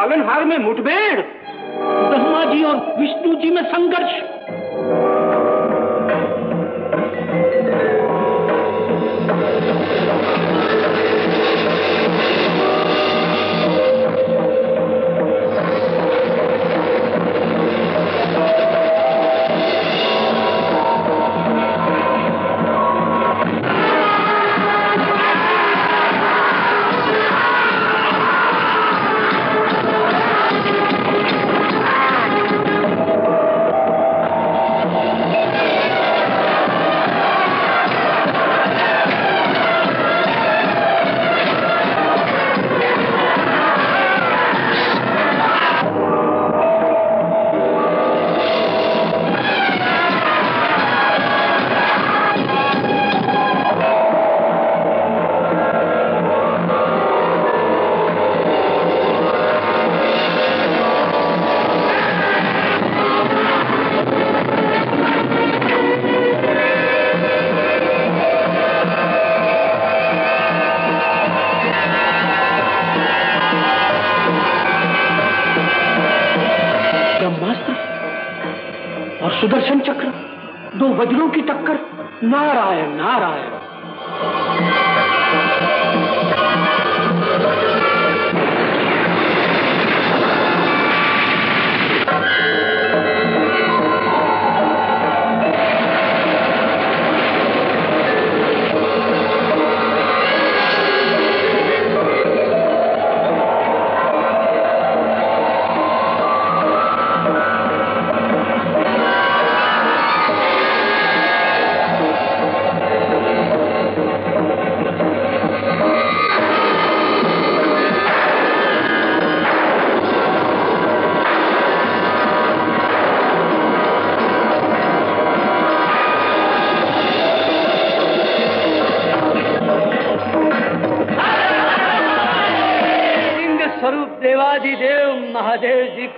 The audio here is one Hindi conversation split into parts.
पालनहार में मुठभेड़?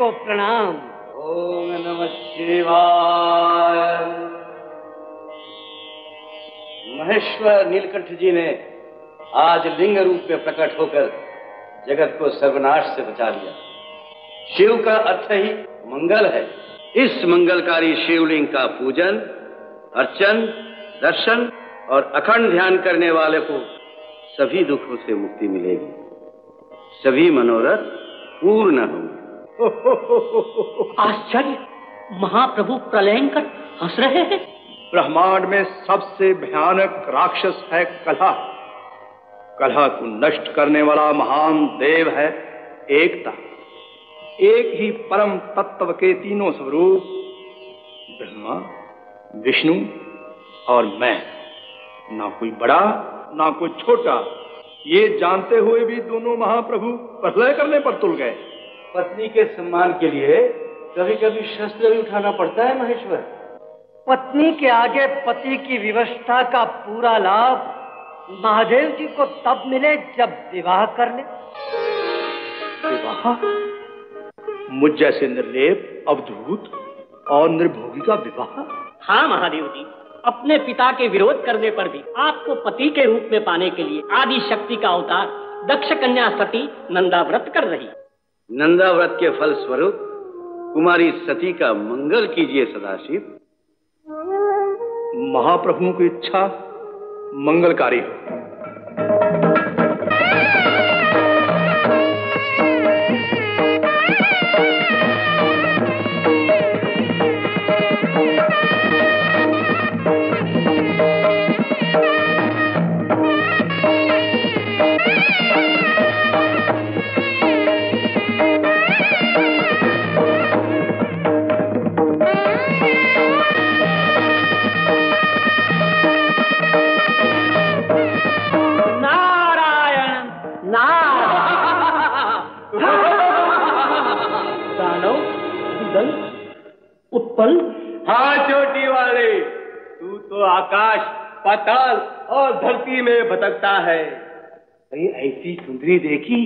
को प्रणाम। ओम नमः शिवाय। महेश्वर नीलकंठ जी ने आज लिंग रूप में प्रकट होकर जगत को सर्वनाश से बचा लिया। शिव का अर्थ ही मंगल है। इस मंगलकारी शिवलिंग का पूजन, अर्चन, दर्शन और अखंड ध्यान करने वाले को सभी दुखों से मुक्ति मिलेगी। सभी मनोरथ पूर्ण होंगे। आश्चर्य! महाप्रभु प्रलयंकर हंस रहे हैं। ब्रह्मांड में सबसे भयानक राक्षस है कला कला को नष्ट करने वाला महान देव है एकता। एक ही परम तत्व के तीनों स्वरूप, ब्रह्मा, विष्णु और मैं। ना कोई बड़ा, ना कोई छोटा। ये जानते हुए भी दोनों महाप्रभु प्रलय करने पर तुल गए। पत्नी के सम्मान के लिए कभी कभी शस्त्र भी उठाना पड़ता है महेश्वर। पत्नी के आगे पति की व्यवस्था का पूरा लाभ महादेव जी को तब मिले जब विवाह कर ले। विवाह? मुझ जैसे निर्लेप अवधूत और निर्भोगी का विवाह? हाँ महादेव जी अपने पिता के विरोध करने पर भी आपको पति के रूप में पाने के लिए आदि शक्ति का अवतार दक्ष कन्या सती नंदा व्रत कर रही। नंदा व्रत के फल स्वरूप कुमारी सती का मंगल कीजिए सदाशिव। महाप्रभु की इच्छा मंगलकारी हो। उत्पल हाँ चोटी वाले तू तो आकाश पाताल और धरती में भटकता है। कहीं ऐसी सुंदरी देखी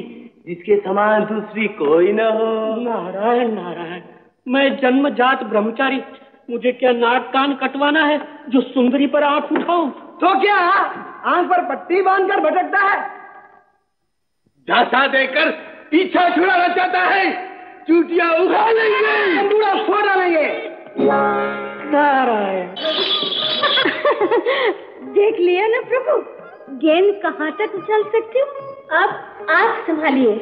जिसके समान दूसरी कोई न हो। नारायण नारायण मैं जन्म जात ब्रह्मचारी मुझे क्या नाक कान कटवाना है जो सुंदरी पर आँख उठाऊं? तो क्या आँख पर पट्टी बांधकर भटकता है? झांसा देकर पीछा छुड़ाना चाहता है। चूटिया उठा लेंगे। पूरा फोड़ डालेंगे नारायण। देख लिया ना प्रभु। गेंद कहाँ तक उछल सकती हूँ? अब आप संभालिए।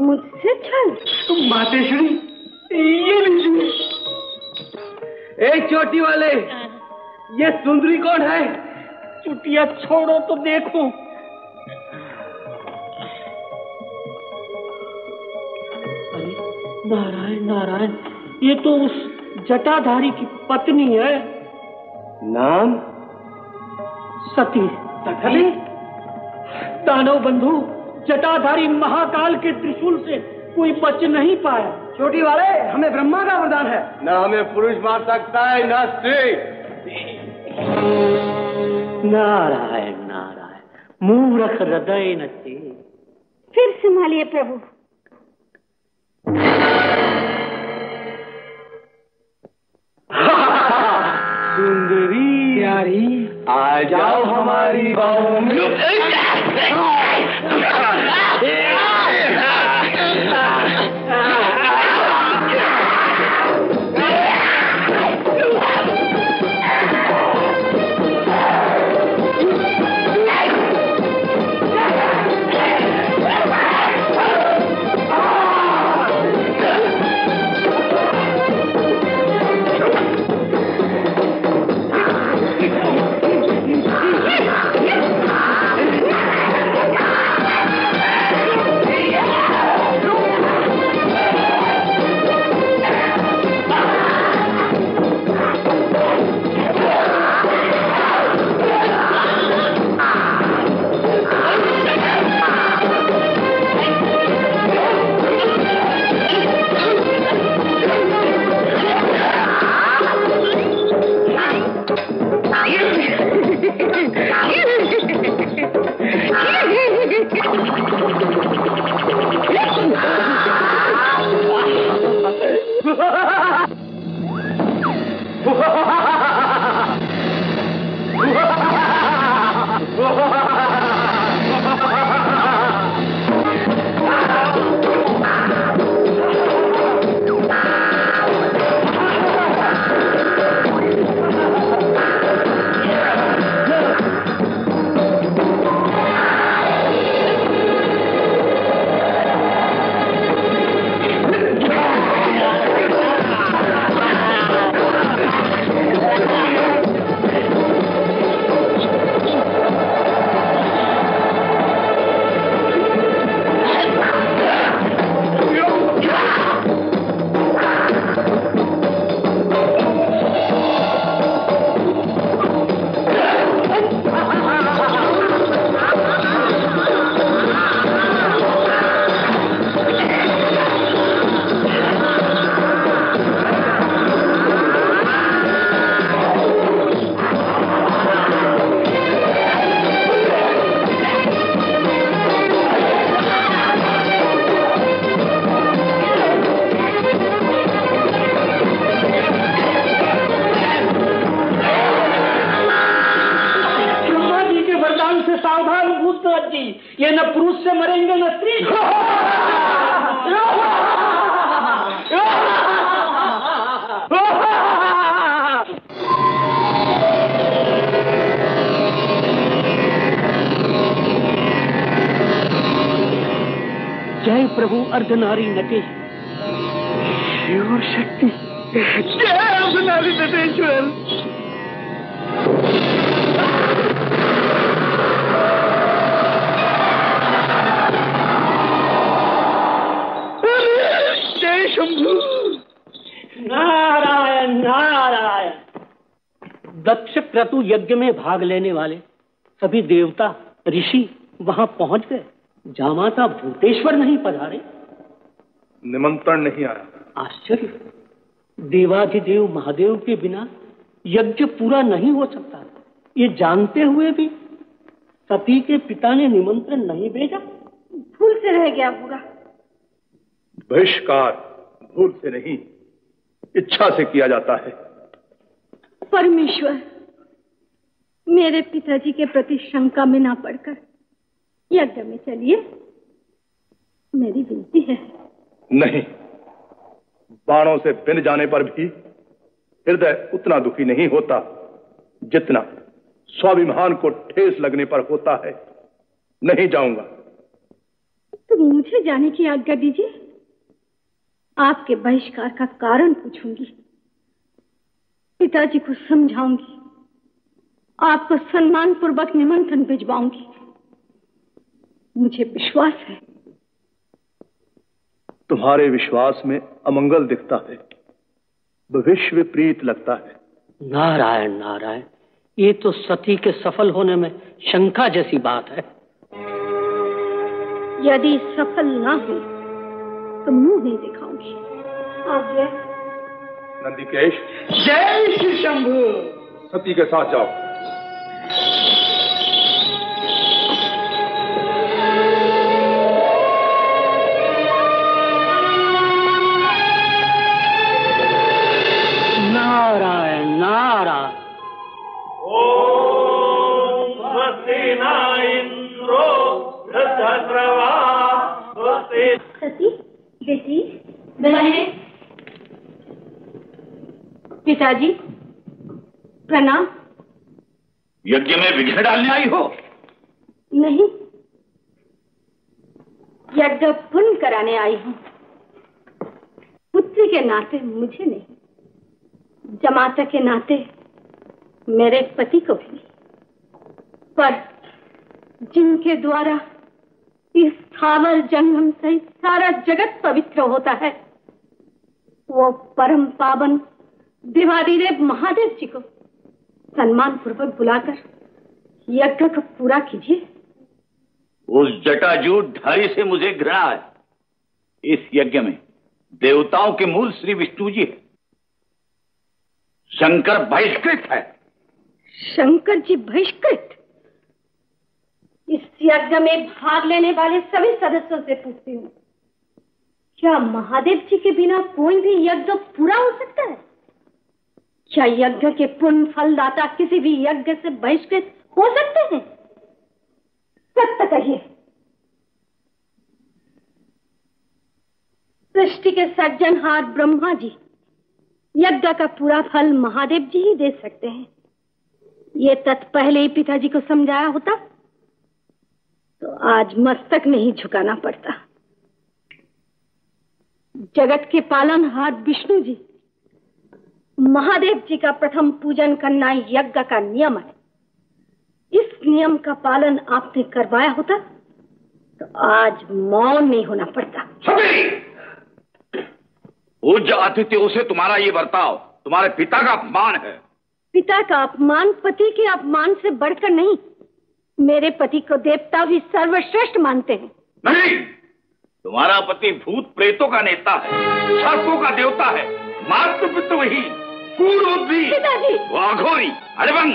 मुझसे छल मातेश्वरी ये लीजिए। ए चोटी वाले ये सुंदरी कौन है? चुटिया छोड़ो तो देखो। नारायण नारायण ये तो उस जटाधारी की पत्नी है। नाम? सती। सती दानव बंधु जटाधारी महाकाल के त्रिशूल से कोई बच नहीं पाया। छोटी वाले हमें ब्रह्मा का वरदान है। न हमें पुरुष मार सकता है न स्त्री। नारायण नारायण मूर्ख हृदय नते फिर संभालिए प्रभु। सुंदरी प्यारी आ जाओ हमारी बाहों में प्रभु अर्धनारी शिव शक्ति। जय अर्धनारी नटेश्वर नारायण नारायण। दक्ष क्रतु यज्ञ में भाग लेने वाले सभी देवता ऋषि वहाँ पहुँच गए। जामाता भूतेश्वर नहीं पधारे। निमंत्रण नहीं आया। आश्चर्य। देवाधिदेव महादेव के बिना यज्ञ पूरा नहीं हो सकता। ये जानते हुए भी सती के पिता ने निमंत्रण नहीं भेजा। भूल से रह गया होगा बहिष्कार भूल से नहीं इच्छा से किया जाता है। परमेश्वर मेरे पिताजी के प्रति शंका में ना पड़कर यज्ञ में चलिए। मेरी विनती है। नहीं। बाणों से बिन जाने पर भी हृदय उतना दुखी नहीं होता जितना स्वाभिमान को ठेस लगने पर होता है। नहीं जाऊँगा। तो मुझे जाने की आज्ञा दीजिए। आपके बहिष्कार का कारण पूछूँगी। पिताजी को समझाऊँगी। आपको सम्मान पूर्वक निमंत्रण भिजवाऊँगी। मुझे विश्वास है। तुम्हारे विश्वास में अमंगल दिखता है। भविष्य विपरीत लगता है। नारायण नारायण ये तो सती के सफल होने में शंका जैसी बात है। यदि सफल ना हो तो मुँह नहीं दिखाऊँगी। आज्ञा। नंदिकेश। जय श्री शंभु। सती के साथ जाओ। बेटी? बहने पिताजी प्रणाम। यज्ञ में विघ्न डालने आई हो? नहीं। यज्ञ पुण्य कराने आई हूँ। पुत्री के नाते मुझे नहीं। जमाता के नाते मेरे पति को भी पर जिनके द्वारा इस स्थावर जंगम सहित सारा जगत पवित्र होता है। वो परम पावन देवादिदेव महादेव जी को सम्मान पूर्वक बुलाकर यज्ञ को पूरा कीजिए। उस जटाजूट ढाई से मुझे घृणा है। इस यज्ञ में देवताओं के मूल श्री विष्णु जी है। शंकर बहिष्कृत है। शंकर जी बहिष्कृत? इस यज्ञ में भाग लेने वाले सभी सदस्यों से पूछती हूँ, क्या महादेव जी के बिना कोई भी यज्ञ पूरा हो सकता है? क्या यज्ञ के पुण्य फलदाता किसी भी यज्ञ से बहिष्कृत हो सकते हैं? सत्य कहिए। सृष्टि के सज्जनहार ब्रह्मा जी, यज्ञ का पूरा फल महादेव जी ही दे सकते हैं। ये तत् पहले ही पिताजी को समझाया होता। तो आज मस्तक नहीं झुकाना पड़ता। जगत के पालन पालनहार विष्णु जी महादेव जी का प्रथम पूजन करना यज्ञ का नियम है। इस नियम का पालन आपने करवाया होता तो आज मौन नहीं होना पड़ता। पूज्य अतिथियों से तुम्हारा ये बर्ताव तुम्हारे पिता का अपमान है। पिता का अपमान पति के अपमान से बढ़कर नहीं। मेरे पति को देवता भी सर्वश्रेष्ठ मानते हैं। नहीं तुम्हारा पति भूत प्रेतों का नेता है सर्पों का देवता है मातृ पितृ वही वो हरिवंग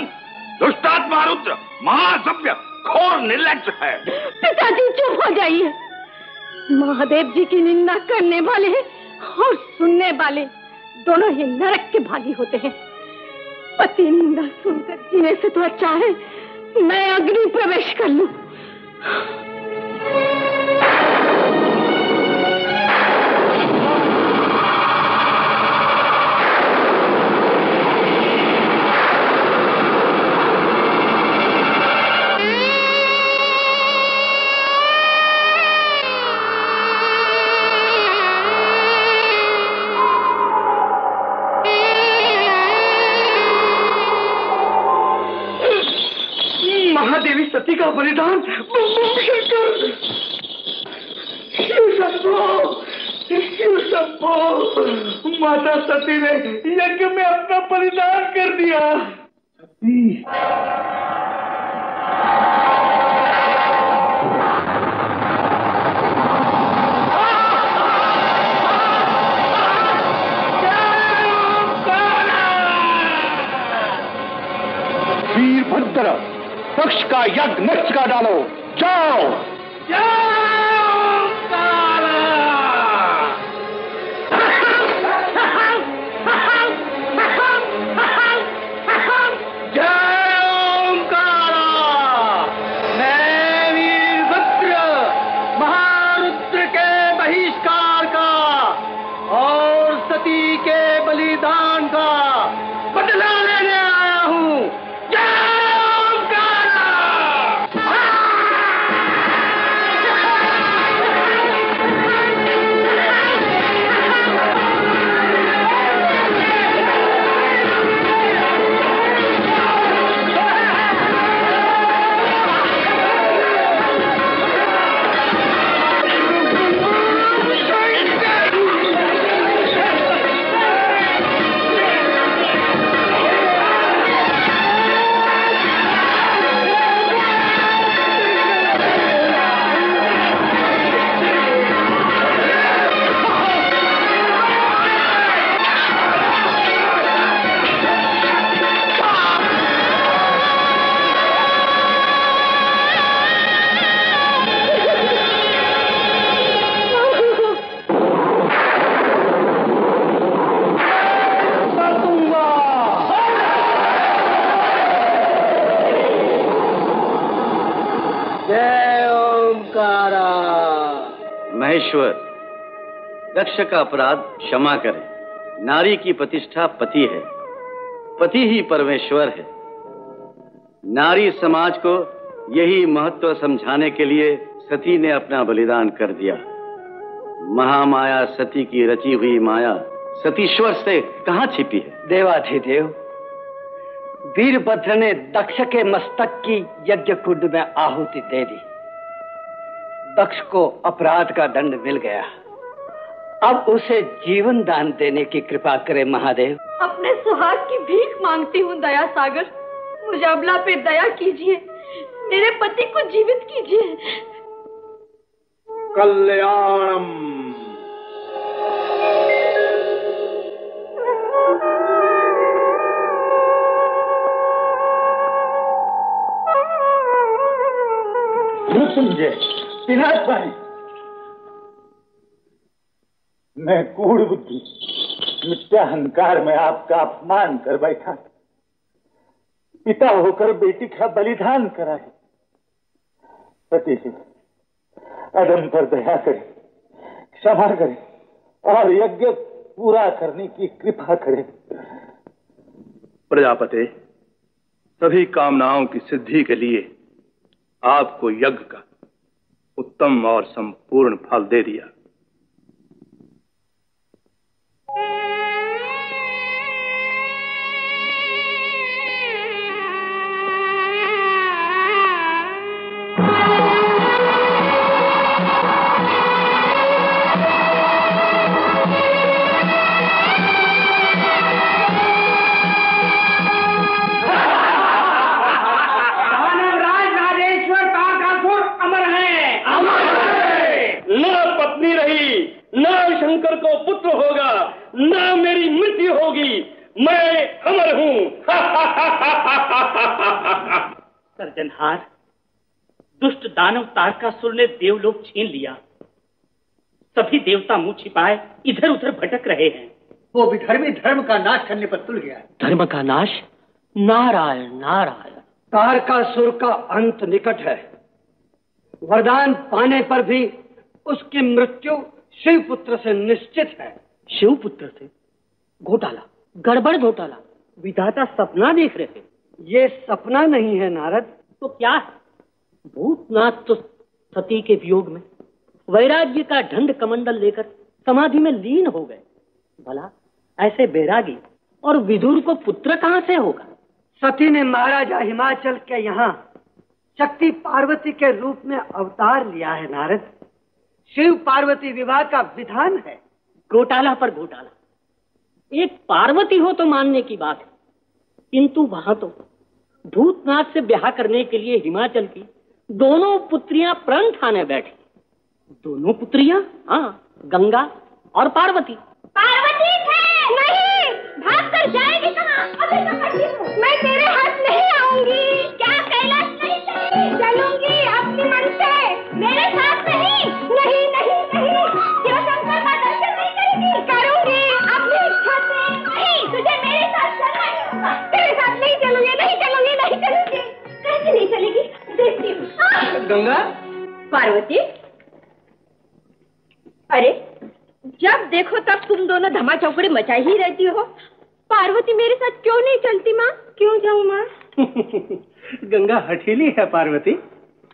दुष्टात्मा रुद्र महासभ्य घोर निर्लज है। पिताजी चुप हो जाइए। महादेव जी की निंदा करने वाले और सुनने वाले दोनों ही नरक के भागी होते हैं। पति निंदा सुनकर जीने से तो अच्छा है मैं अग्नि प्रवेश कर लू। माता सती ने यज्ञ में अपना बलिदान कर दिया। सती वीरभद्र पक्ष का यज्ञ नष्ट का डालो। जाओ। महारुद्र महेश्वर दक्ष का अपराध क्षमा करें। नारी की प्रतिष्ठा पति है, पति ही परमेश्वर है। नारी समाज को यही महत्व समझाने के लिए सती ने अपना बलिदान कर दिया। महामाया सती की रची हुई माया सतीश्वर से कहाँ छिपी है? देवाधिदेव, वीरभद्र ने दक्ष के मस्तक की यज्ञ कुंड में आहुति दे दी। दक्ष को अपराध का दंड मिल गया। अब उसे जीवन दान देने की कृपा करे महादेव। अपने सुहाग की भीख मांगती हूँ दया सागर। मुझे अबला पे दया कीजिए। मेरे पति को जीवित कीजिए। कल्याणम। मृत्युंजय विनाश भाई मैं कूड़ बुद्धि मिथ्या अहंकार में आपका अपमान कर बैठा। पिता होकर बेटी का बलिदान करा है पति अदम पर दया करें, क्षमा करें और यज्ञ पूरा करने की कृपा करें। प्रजापति, सभी कामनाओं की सिद्धि के लिए आपको यज्ञ का उत्तम और संपूर्ण फल दे दिया। शंकर को पुत्र होगा ना मेरी मृत्यु होगी मैं अमर हूँ। सर्जनहार दुष्ट दानव तारकासुर ने देवलोक छीन लिया। सभी देवता मुँह छिपाए इधर उधर भटक रहे हैं। वो विधर्मी धर्म का नाश करने पर तुल गया। धर्म का नाश? नारायण नारायण। तारकासुर का अंत निकट है। वरदान पाने पर भी उसकी मृत्यु शिव पुत्र से निश्चित है। शिव पुत्र से? घोटाला। गड़बड़ घोटाला। विधाता सपना देख रहे थे। ये सपना नहीं है नारद। तो क्या है? भूतनाथ तो सती के वियोग में। वैराग्य का ढंड कमंडल लेकर समाधि में लीन हो गए। भला ऐसे बैरागी और विदुर को पुत्र कहाँ से होगा? सती ने महाराजा हिमाचल के यहाँ। शक्ति पार्वती के रूप में अवतार लिया है नारद। शिव पार्वती विवाह का विधान है। घोटाला पर घोटाला। एक पार्वती हो तो मानने की बात है। किंतु वहाँ तो भूतनाथ से ब्याह करने के लिए हिमाचल की दोनों पुत्रियाँ प्रण ठाने बैठी। दोनों पुत्रियाँ? हाँ गंगा और पार्वती। पार्वती नहीं! भाग कर जाएगी तो मैं तेरे हाथ नहीं आऊँगी। क्या कैलाश नहीं चलूँगी नहीं चलेगी। देखती हूँ। गंगा? पार्वती? अरे जब देखो तब तुम दोनों धमा चौकड़ी मचाई ही रहती हो। पार्वती मेरे साथ क्यों नहीं चलती माँ? क्यों जाऊँ माँ? गंगा हठीली है पार्वती।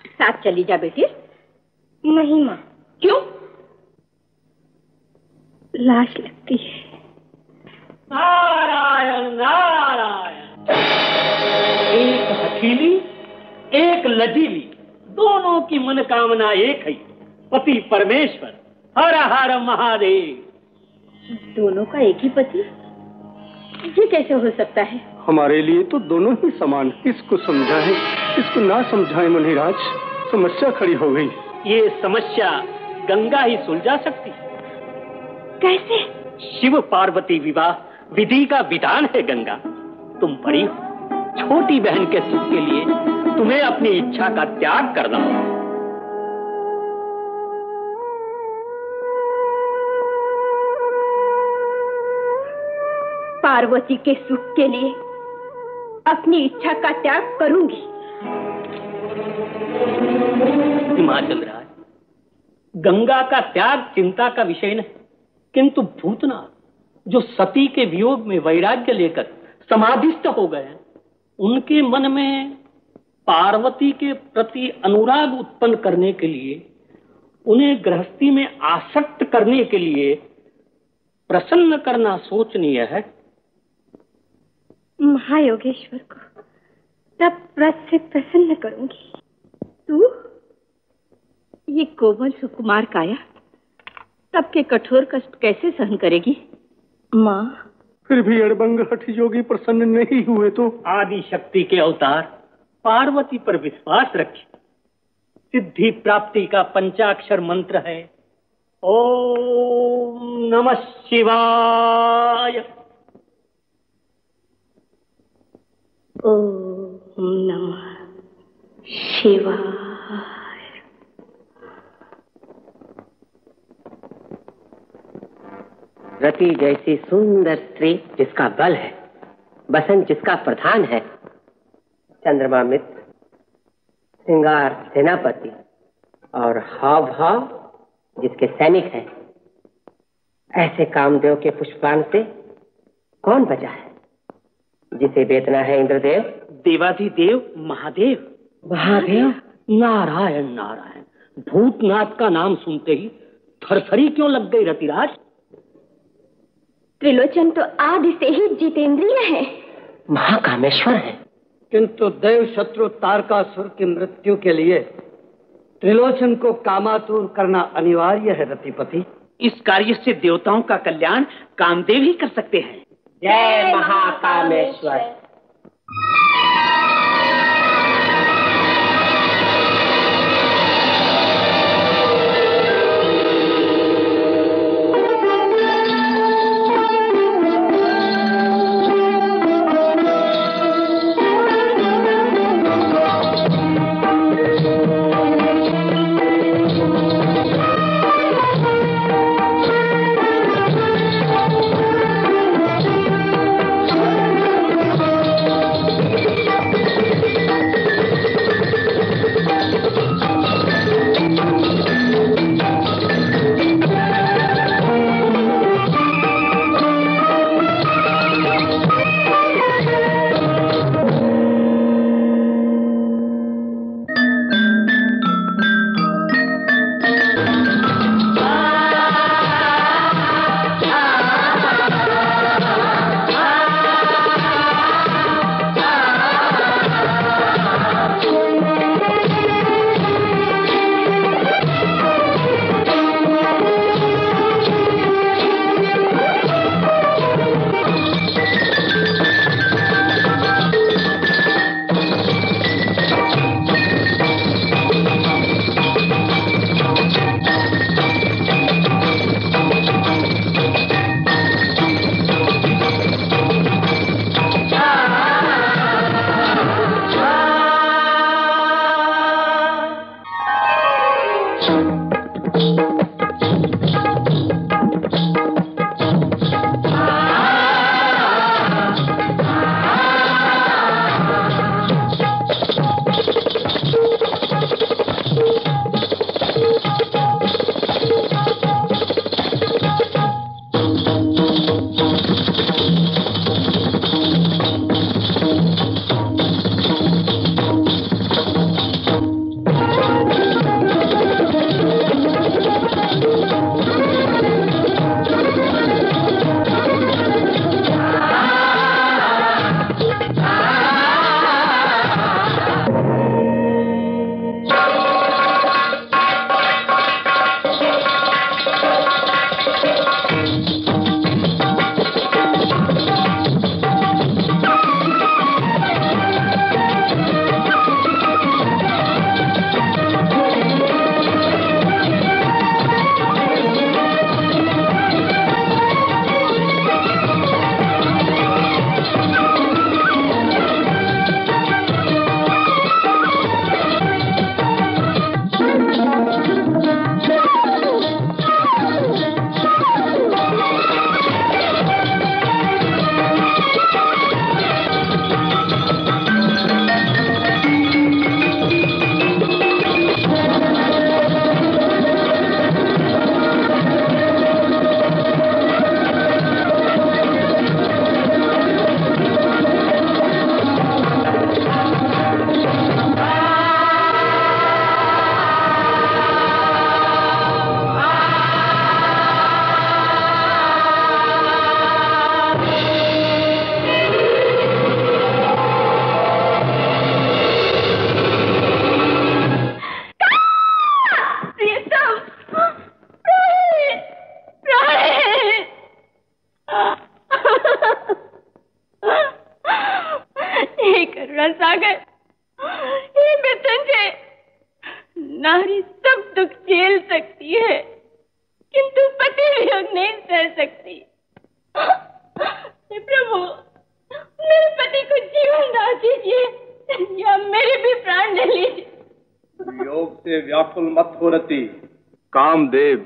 साथ चली जा बेटी। नहीं माँ। क्यों? लाश लगती है। नारायण नारायण। एक हठीली एक लजीली दोनों की मनोकामना एक है पति परमेश्वर हर हर महादेव। दोनों का एक ही पति? ये कैसे हो सकता है? हमारे लिए तो दोनों ही समान इसको समझाएँ इसको ना समझाएँ मुनिराज? समस्या खड़ी हो गई। ये समस्या गंगा ही सुलझा सकती। कैसे? शिव पार्वती विवाह विधि का विधान है गंगा। तुम बड़ी हो छोटी बहन के सुख के लिए तुम्हें अपनी इच्छा का त्याग करना होगा। पार्वती के सुख के लिए अपनी इच्छा का त्याग करूँगी। हिमाचल राज गंगा का त्याग चिंता का विषय नहीं किंतु भूतनाथ जो सती के वियोग में वैराग्य लेकर समाधिस्थ हो गए उनके मन में पार्वती के प्रति अनुराग उत्पन्न करने के लिए उन्हें गृहस्थी में आसक्त करने के लिए प्रसन्न करना सोचनीय है। महायोगेश्वर को तब व्रत से प्रसन्न करूँगी। तू? ये कोमल सुकुमार काया तब के कठोर कष्ट कैसे सहन करेगी? माँ फिर भी अड़बंग हठ योगी प्रसन्न नहीं हुए तो? आदि शक्ति के अवतार पार्वती पर विश्वास रखिए। सिद्धि प्राप्ति का पंचाक्षर मंत्र है ओम नमः शिवाय। ओम नमः शिवाय। रति जैसी सुंदर स्त्री जिसका बल है बसंत जिसका प्रधान है चंद्रमा मित्र श्रृंगार सेनापति और हाव भाव जिसके सैनिक हैं। ऐसे कामदेव के पुष्पान से कौन बचा है? जिसे बेतना है इंद्रदेव। देवाधिदेव महादेव। महादेव? नारायण नारायण। भूतनाथ का नाम सुनते ही थरथरी क्यों लग गई रतिराज? त्रिलोचन तो आदि से ही जितेंद्रिय है। महाकामेश्वर है। किंतु देव शत्रु तारकासुर की मृत्यु के लिए त्रिलोचन को कामातुर करना अनिवार्य है रतिपति। इस कार्य से देवताओं का कल्याण कामदेव ही कर सकते हैं। जय महाकामेश्वर।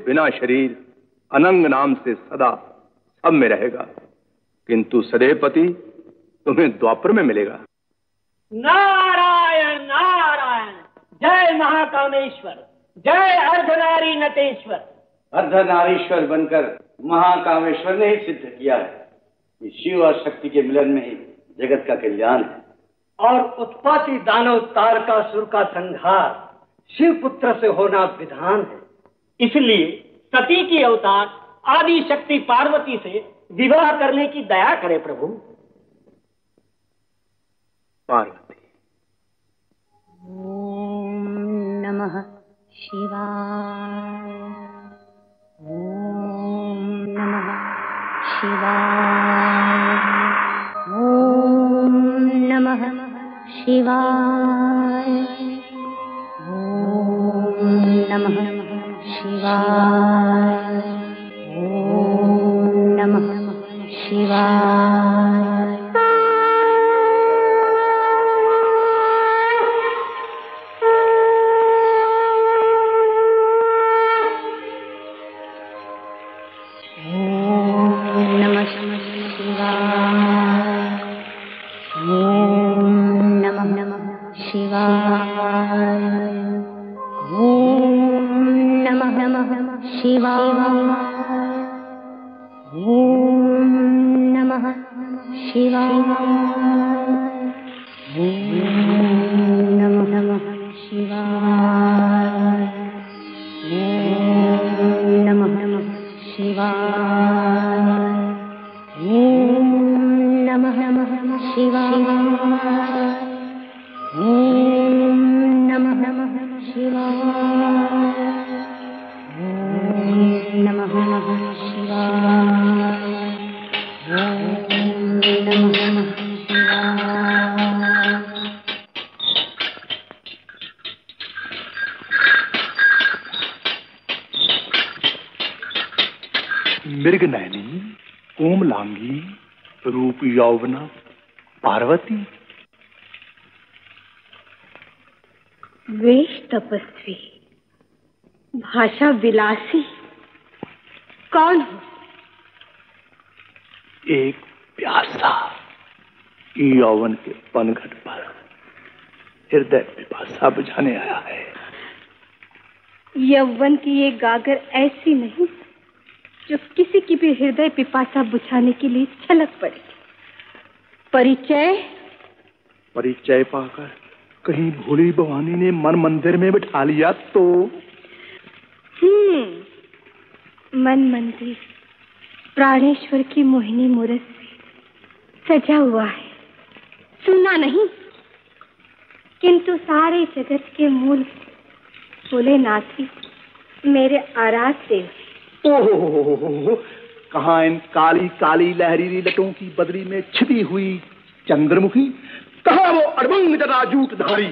बिना शरीर अनंग नाम से सदा सब में रहेगा। किंतु सदैव पति तुम्हें द्वापर में मिलेगा। नारायण नारायण जय महाकामेश्वर जय अर्धनारी नटेश्वर। अर्धनारीश्वर बनकर महाकामेश्वर ने ही सिद्ध किया है। कि शिव और शक्ति के मिलन में ही जगत का कल्याण है। और उत्पाती दानव तारकासुर का संहार शिव पुत्र से होना विधान है। इसलिए सती की अवतार आदि शक्ति पार्वती से विवाह करने की दया करे प्रभु। पार्वती। नमः शिवाय। ॐ नमः शिवाय। ॐ नमः शिवाय। ॐ नमः शिवाय। ॐ नमः शिवाय भाषा विलासी। कौन हो? एक प्यासा यौवन के पनघट पर हृदय पिपासा बुझाने आया है। यौवन की ये गागर ऐसी नहीं जो किसी की भी हृदय पिपासा बुझाने के लिए छलक पड़े। परिचय? परिचय पाकर कहीं भोली भवानी ने मन मंदिर में बिठा लिया तो मन मंदिर प्राणेश्वर की मोहिनी मूर्त से सजा हुआ है। सुना नहीं? किंतु सारे जगत के मूल भोलेनाथ ही मेरे आराध्य देव ओहो कहा इन काली काली लहरीली लटों की बदली में छिपी हुई चंद्रमुखी? कहा वो अड़बंग जटाजूट धारी?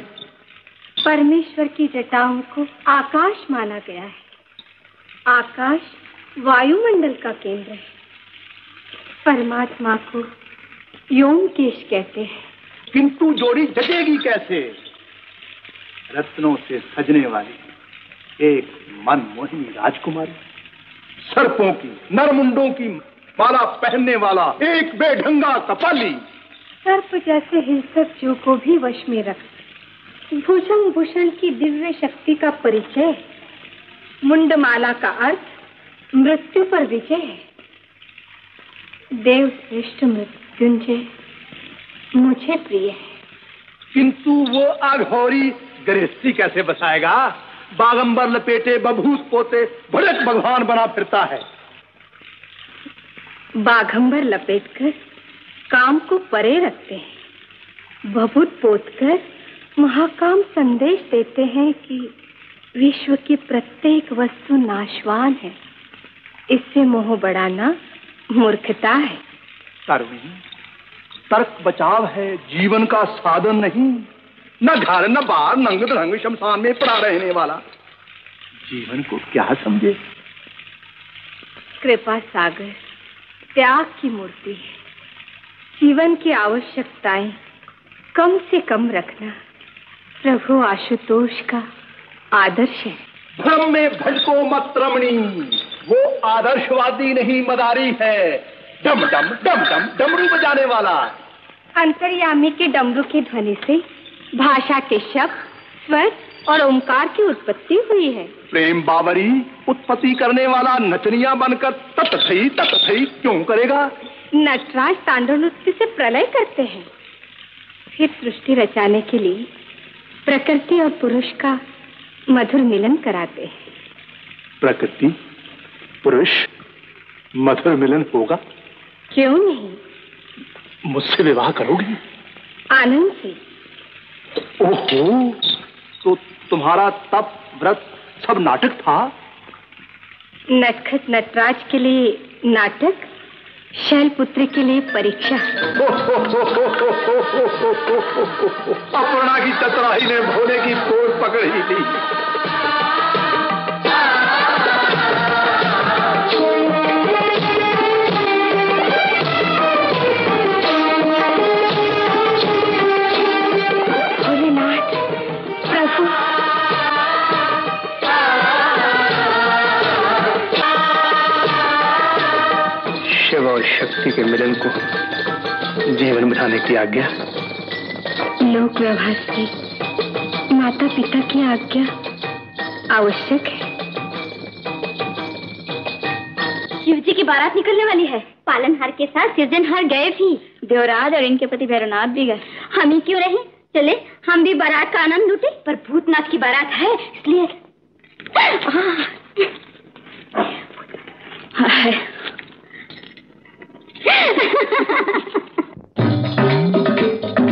परमेश्वर की जटाओं को आकाश माना गया है। आकाश वायुमंडल का केंद्र है। परमात्मा को योमकेश कहते हैं। किंतु जोड़ी जचेगी कैसे? रत्नों से सजने वाली एक मन मोहिनी राजकुमारी सर्पों की नरमुंडों की माला पहनने वाला एक बेढंगा कपाली। सर्प जैसे हिंसक जीव को भी वश में रख। भूषण भूषण की दिव्य शक्ति का परिचय मुंडमाला का अर्थ मृत्यु पर विजय है। देव श्रेष्ठ मृत्युंजय मुझे प्रिय है। किंतु वो अघोरी गृहस्थी कैसे बसाएगा? बागंबर लपेटे बभूत पोते भड़क भगवान बना फिरता है। बाघंबर लपेटकर काम को परे रखते हैं। भभूत पोतकर महाकाम संदेश देते हैं कि विश्व की प्रत्येक वस्तु नाशवान है। इससे मोह बढ़ाना मूर्खता है। तर्क बचाव है जीवन का साधन नहीं। न घर न बार नंग रंग शमशान में पड़ा रहने वाला। जीवन को क्या समझे? कृपा सागर त्याग की मूर्ति है। जीवन की आवश्यकताएँ कम से कम रखना। प्रभु आशुतोष का आदर्श है। भ्रम में भटको मत रमणी। वो आदर्शवादी नहीं मदारी है। डम डम डम डम डमरू बजाने वाला। अंतर्यामी के डमरू की ध्वनि से भाषा के शब्द स्वर और ओंकार की उत्पत्ति हुई है। प्रेम बावरी उत्पत्ति करने वाला नचनिया बनकर तत थई तत थई क्यों करेगा? नटराज तांडव नृत्य से प्रलय करते हैं। फिर सृष्टि रचाने के लिए प्रकृति और पुरुष का मधुर मिलन कराते हैं। प्रकृति पुरुष मधुर मिलन होगा। क्यों नहीं? मुझसे विवाह करोगी? आनंद से। ओहो तो तुम्हारा तप व्रत सब नाटक था? नटखट नटराज के लिए नाटक शैलपुत्र के लिए परीक्षा। अपर्णा की चतुराई ने भोले की पकड़ ही ली। प्रभु। शिव और शक्ति के मिलन को जीवन बिठाने की आज्ञा। लोक व्यवहार से माता पिता की आज्ञा आवश्यक है। शिव जी की बारात निकलने वाली है। पालनहार के साथ सृजनहार गए भी। देवराज और इनके पति भैरवनाथ भी गए। हम ही क्यों रहे? चले हम भी बारात का आनंद लूटे पर भूतनाथ की बारात है इसलिए हाँ।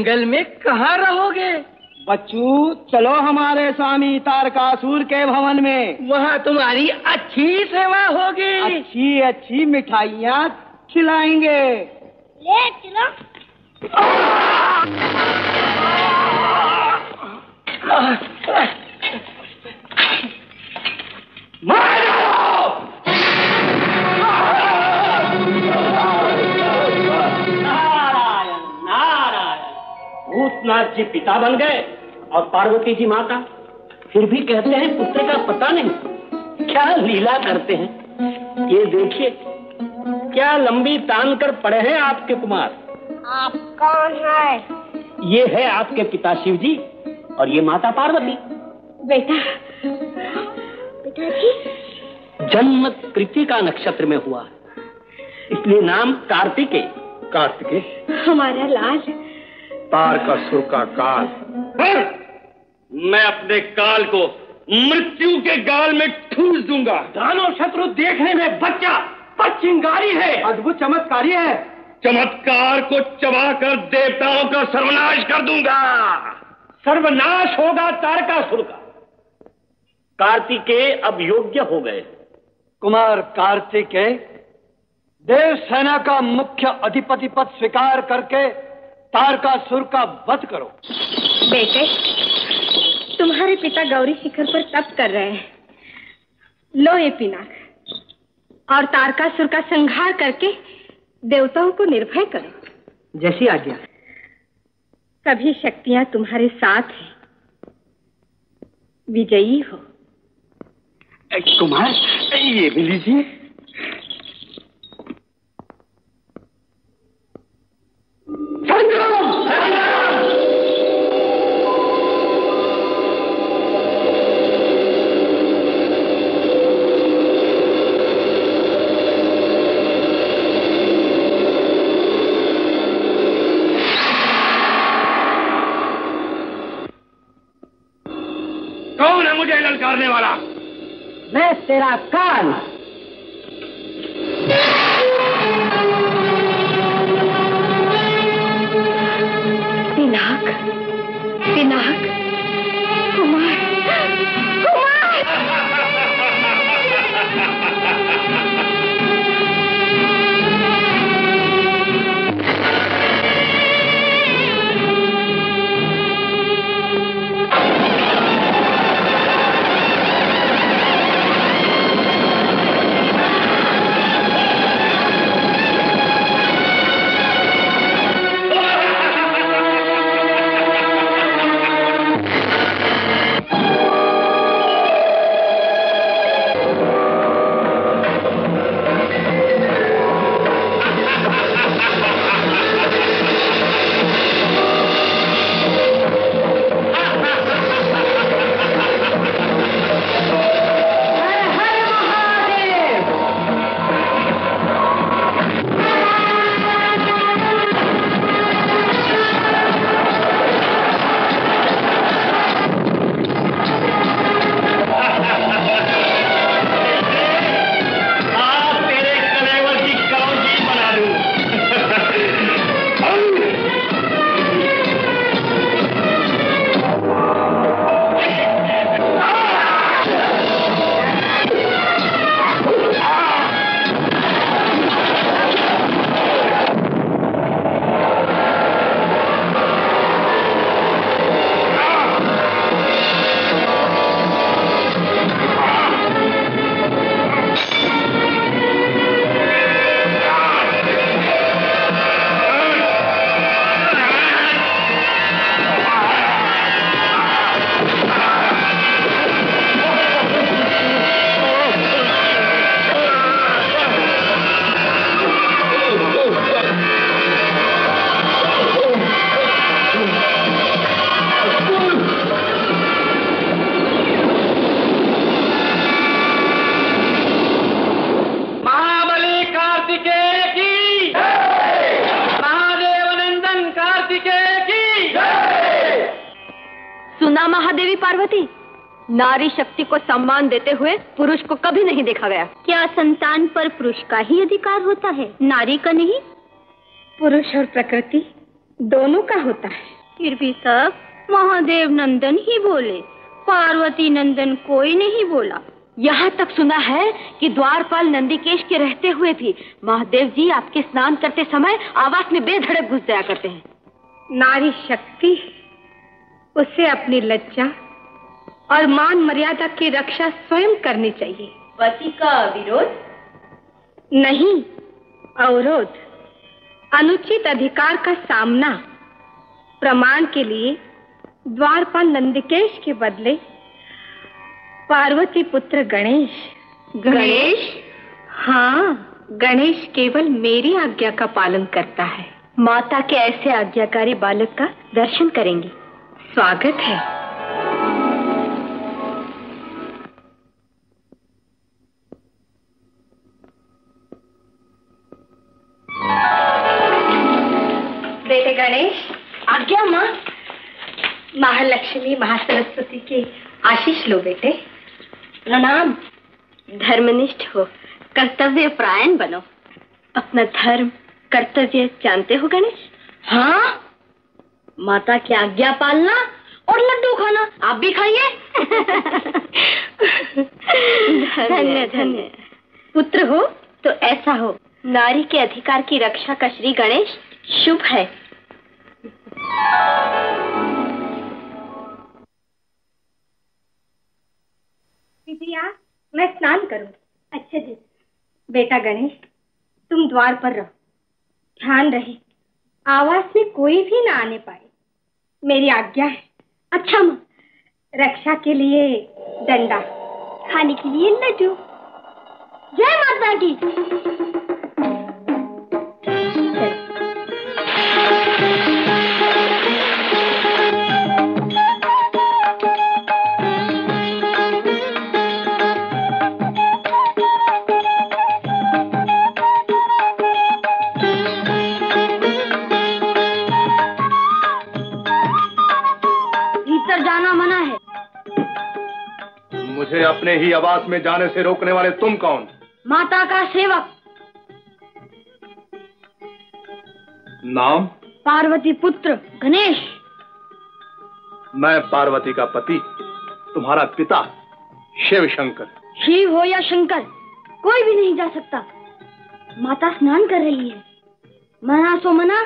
जंगल में कहाँ रहोगे? बच्चू चलो हमारे स्वामी तारकासुर के भवन में। वहाँ तुम्हारी अच्छी सेवा होगी। अच्छी अच्छी मिठाइयाँ खिलाएँगे। ले चलो। नारायण भूतनाथ जी पिता बन गए और पार्वती जी माता। फिर भी कहते हैं पुत्र का पता नहीं। क्या लीला करते हैं? ये देखिए क्या लंबी तान कर पड़े हैं आपके कुमार। आप कौन है। ये है आपके पिता शिव जी और ये माता पार्वती। बेटा पिताजी जन्म कृतिका नक्षत्र में हुआ। इसलिए नाम कार्तिके। कार्तिकेय हमारा लाल। तार का सुर का काल मैं अपने काल को मृत्यु के गाल में ठूस दूँगा। दानव शत्रु देखने में बच्चा पर चिंगारी है। अद्भुत चमत्कारी है। चमत्कार को चबाकर देवताओं का सर्वनाश कर दूँगा। सर्वनाश होगा तारका सुर का। कार्तिकेय अब योग्य हो गए। कुमार कार्तिकेय देव सेना का मुख्य अधिपति पद स्वीकार करके तारकासुर का वध करो। बेटे तुम्हारे पिता गौरी शिखर पर तप कर रहे हैं। लो ये पिनाक और तारकासुर का संहार करके देवताओं को निर्भय करो। जैसी आज्ञा। सभी शक्तियाँ तुम्हारे साथ हैं। विजयी हो। कुमार ये भी लीजिए। कौन है मुझे ललकारने वाला? मैं तेरा कान। पिनाक नारी शक्ति को सम्मान देते हुए पुरुष को कभी नहीं देखा गया। क्या संतान पर पुरुष का ही अधिकार होता है? नारी का नहीं। पुरुष और प्रकृति दोनों का होता है। फिर भी सब महादेव नंदन ही बोले पार्वती नंदन कोई नहीं बोला। यहाँ तक सुना है कि द्वारपाल नंदीकेश के रहते हुए भी महादेव जी आपके स्नान करते समय आवास में बेधड़क घुस जाया करते हैं। नारी शक्ति उसे अपनी लज्जा और मान मर्यादा की रक्षा स्वयं करनी चाहिए। पति का विरोध? नहीं अवरोध। अनुचित अधिकार का सामना। प्रमाण के लिए द्वारपाल नंदकेश के बदले पार्वती पुत्र गणेश। गणेश? हाँ गणेश केवल मेरी आज्ञा का पालन करता है। माता के ऐसे आज्ञाकारी बालक का दर्शन करेंगे। स्वागत है। बेटे गणेश, आज्ञा माँ। महालक्ष्मी, महासरस्वती के आशीष लो बेटे। प्रणाम। धर्मनिष्ठ हो, कर्तव्य प्रायण बनो। अपना धर्म, कर्तव्य जानते हो गणेश? हाँ। माता की आज्ञा पालना और लड्डू खाना, आप भी खाइए। धन्य धन्य। पुत्र हो तो ऐसा हो, नारी के अधिकार की रक्षा का श्री गणेश शुभ है। मैं स्नान करूँगी अच्छा जी। बेटा गणेश, तुम द्वार पर रहो। ध्यान रहे आवास में कोई भी ना आने पाए। मेरी आज्ञा है। अच्छा माँ, रक्षा के लिए डंडा, खाने के लिए लड्डू। जय माता की मुझे अपने ही आवास में जाने से रोकने वाले तुम कौन? माता का सेवक। नाम? पार्वती पुत्र गणेश। मैं पार्वती का पति तुम्हारा पिता शिव शंकर शिव हो या शंकर कोई भी नहीं जा सकता। माता स्नान कर रही है। मना सो मना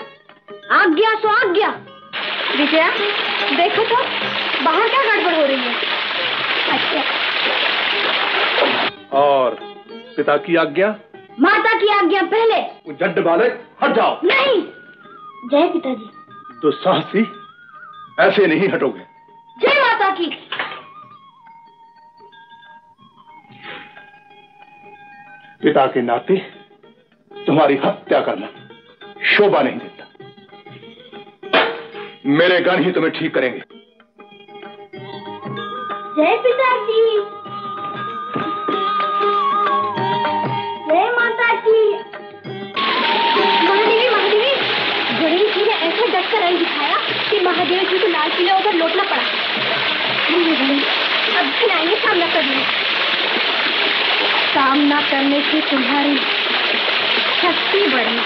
आज्ञा सो आज्ञा। विजया देखो तो बाहर क्या गड़बड़ हो रही है? अच्छा। और पिता की आज्ञा? माता की आज्ञा पहले। जड्ड बालक हट जाओ। नहीं। जय पिताजी। तो साहसी ऐसे नहीं हटोगे। जय माता की। पिता के नाते तुम्हारी हत्या करना शोभा नहीं देता। मेरे गण ही तुम्हें ठीक करेंगे। जय पिताजी। महादेव जी को लाल किले उधर लौटना पड़ा। अब खिलाएँगे सामना करने। सामना करने से तुम्हारी शक्ति बढ़ी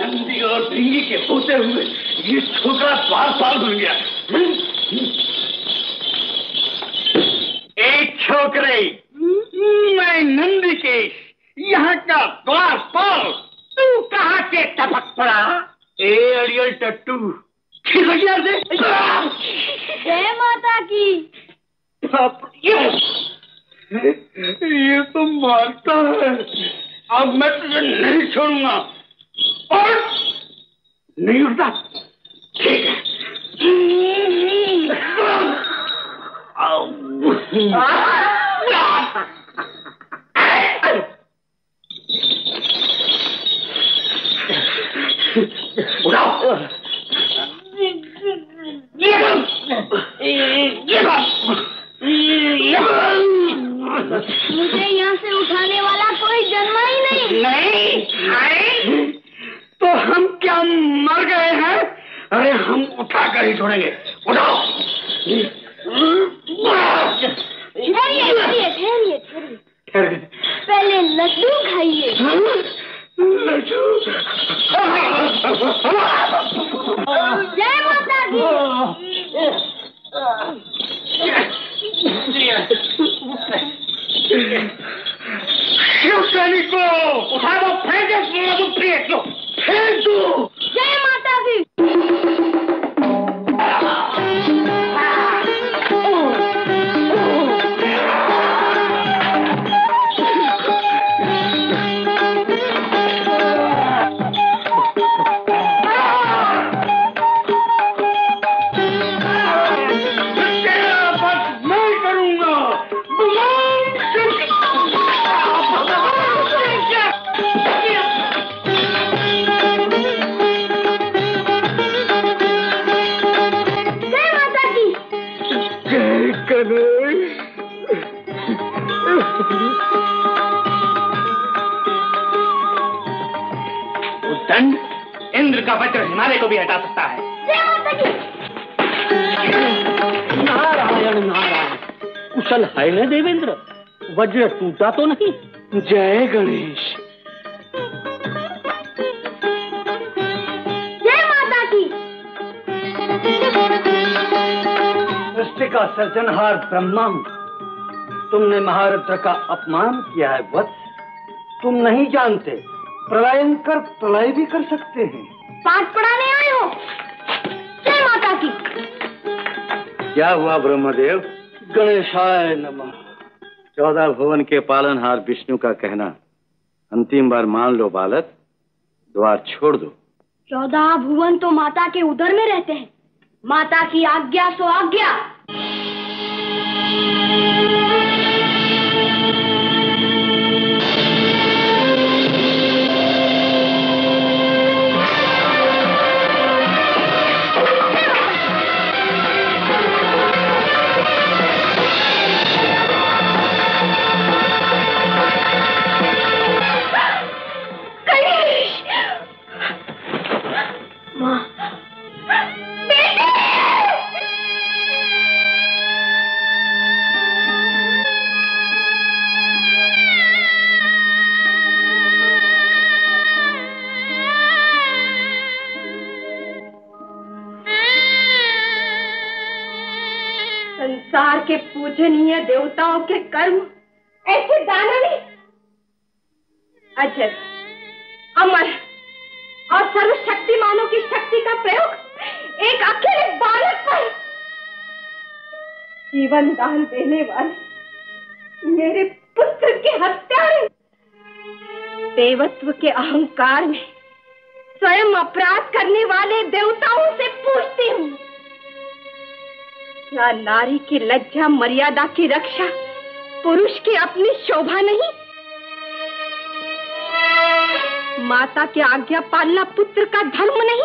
नंदी और ढींगी के होते हुए ये छोकरा बार साल बन गया। एक छोकरे मैं नंदीकेश यहाँ का द्वार पाल तू कहाँ से टपक पड़ा ए अड़ियल टट्टू खिलैया से जय माता की ये ये तो मारता है अब मैं नहीं छोड़ूँगा। टूटा तो नहीं। जय गणेश। जय माता की। सृष्टि का सृजनहार ब्रह्मा तुमने महारुद्र का अपमान किया है वत्स। तुम नहीं जानते प्रलयंकर प्रलय भी कर सकते हैं। पाठ पढ़ाने आए हो। जय माता की। क्या हुआ ब्रह्मदेव? गणेशाय नमः। चौदह भुवन के पालनहार विष्णु का कहना, अंतिम बार मान लो बालक, द्वार छोड़ दो। चौदह भुवन तो माता के उदर में रहते हैं। माता की आज्ञा सो आज्ञा। संसार के पूजनीय देवताओं के कर्म। ऐसे दानवी अजर अमर और सर्वशक्तिमानों की शक्ति का प्रयोग एक अकेले बालक पर। जीवन दान देने वाले मेरे पुत्र के हत्यारे। देवत्व के अहंकार में स्वयं अपराध करने वाले देवताओं से पूछती हूँ। क्या नारी की लज्जा मर्यादा की रक्षा पुरुष की अपनी शोभा नहीं? माता की आज्ञा पालना पुत्र का धर्म नहीं।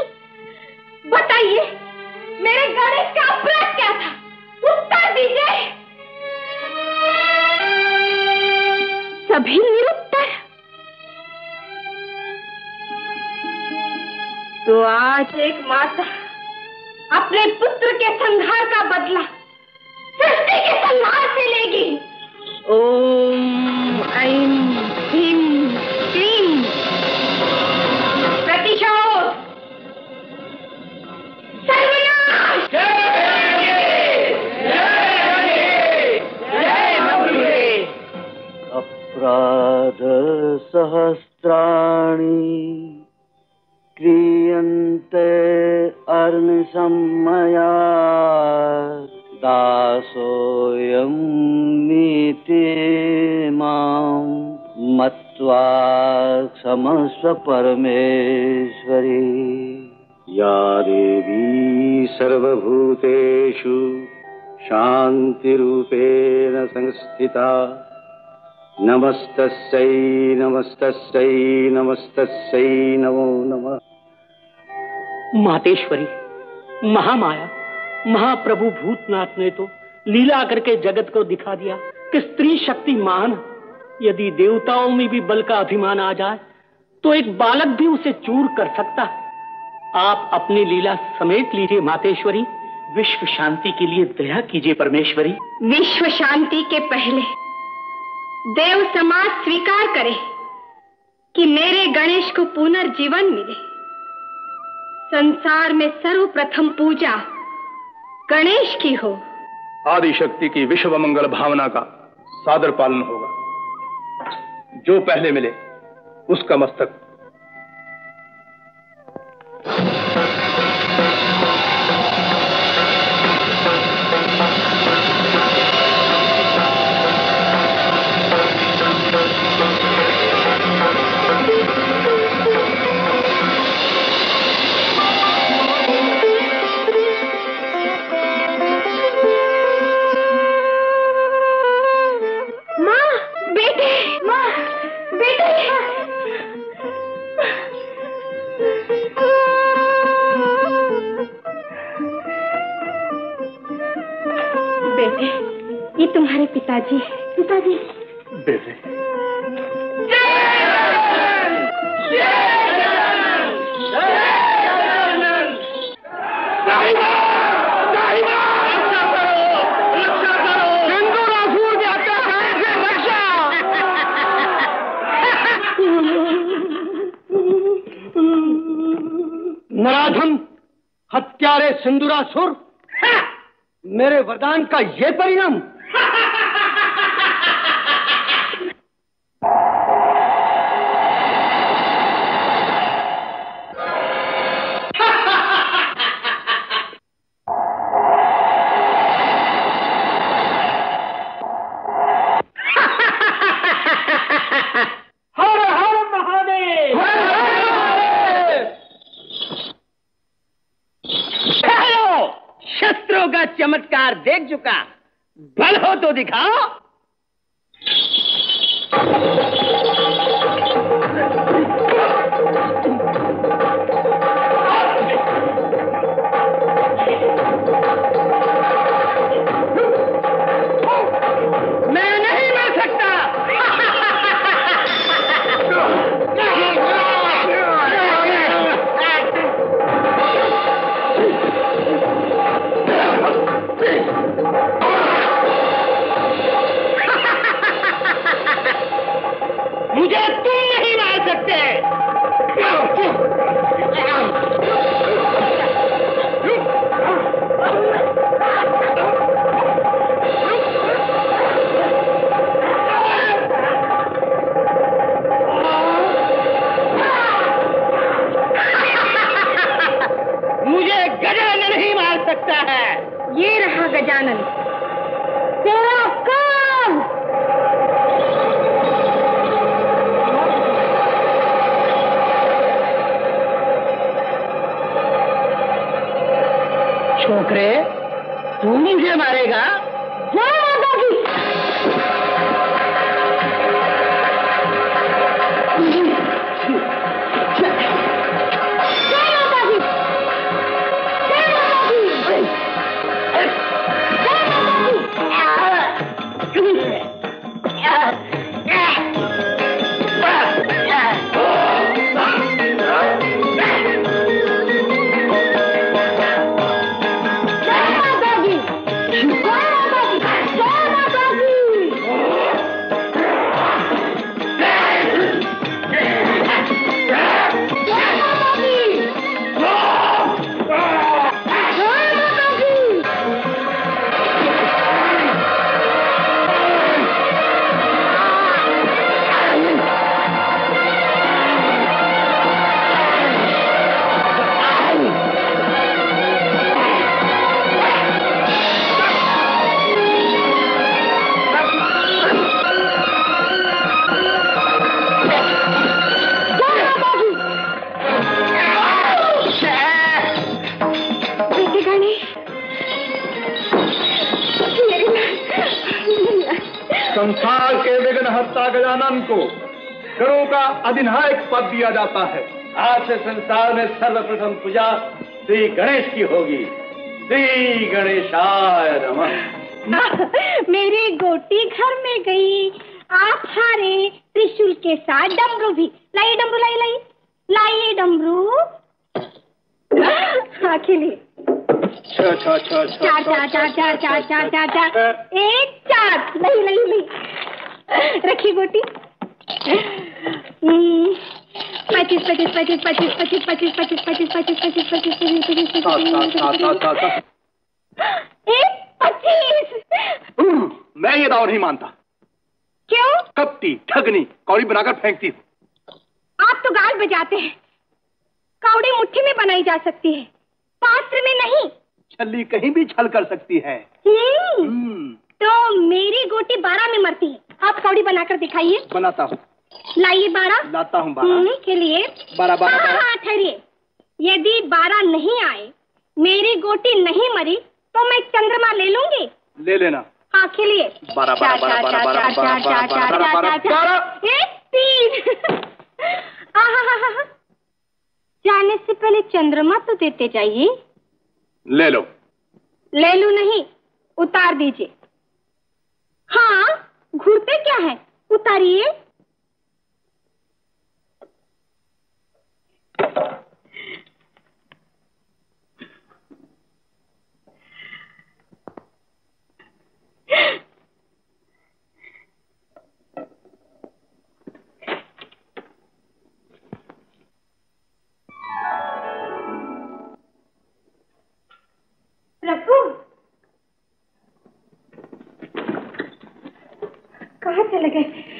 बताइए, मेरे गणेश का अपराध क्या था? उत्तर दीजिए। सभी निरुत्तर। तो आज एक माता अपने पुत्र के संहार का बदला सृष्टि के संहार से लेगी। ओम ऐम ह्रीम क्लीम प्रतिशोध। सर्वनाश। अपराध सहस्राणि। क्रियन्ते अर्निसम्मया दासोऽयं नीति मां मत्वा क्षमस्व परमेश्वरी। या देवी सर्वभूतेषु शान्तिरूपेण संस्थिता। नमस्तस्यै नमस्तस्यै नमस्तस्यै नमो नमः मातेश्वरी, महामाया, महाप्रभु भूतनाथ ने तो लीला करके जगत को दिखा दिया कि स्त्री शक्ति महान है। यदि देवताओं में भी बल का अभिमान आ जाए तो एक बालक भी उसे चूर कर सकता आप अपनी लीला समेट लीजिए मातेश्वरी। विश्व शांति के लिए दया कीजिए परमेश्वरी। विश्व शांति के पहले देव समाज स्वीकार करे कि मेरे गणेश को पुनर्जीवन मिले। संसार में सर्वप्रथम पूजा गणेश की हो। आदि शक्ति की विश्व मंगल भावना का सादर पालन होगा। जो पहले मिले, उसका मस्तक। पिताजी पिताजी। बेटे नराधम हत्यारे सिंदूरासुर। मेरे वरदान का ये परिणाम बल दिया जाता है। आज से संसार में सर्वप्रथम पूजा श्री गणेश की होगी। श्री गणेशाय नमः। मेरी गोटी घर में गई। आप हारे त्रिशूल के साथ डमरू भी। लाइए डमरू लाई लाई लाइए डमरू। हाँ खिली छ छ छ छ चार चार चार चार चार चार चार। चार एक चार नहीं नहीं नहीं रखिए गोटी हम्म, पच्चीस पच्चीस पच्चीस पच्चीस पच्चीस पच्चीस पच्चीस पच्चीस पच्चीस पच्चीस पच्चीस पच्चीस पच्चीस पच्चीस हम्म, मैं ये दाव नहीं मानता क्यों कपटी ठगनी कौड़ी बनाकर फेंकती हूँ आप तो गाल बजाते हैं कावड़ी मुट्ठी में बनाई जा सकती है पात्र में नहीं छल्ली कहीं भी छल कर सकती है हम्म, हम्म, तो मेरी गोटी बारह में मरती है आप कौड़ी बनाकर दिखाइए बनाता हूँ लाइए बारह। लाता हूँ बारह। के लिए। बारह बारह हाँ, हाँ, ठहरिए। यदि बारह नहीं आए मेरी गोटी नहीं मरी तो मैं चंद्रमा ले लूँगी। ले लेना। हाँ बारह, बारह, बारह, बारह, बारह, बारह, बारह, बारह, चार एक तीन। जाने से पहले चंद्रमा तो देते जाइए। ले लो। ले लू नहीं उतार दीजिए। हाँ घूरते क्या है? उतारिए प्रभु कहाँ चले गए?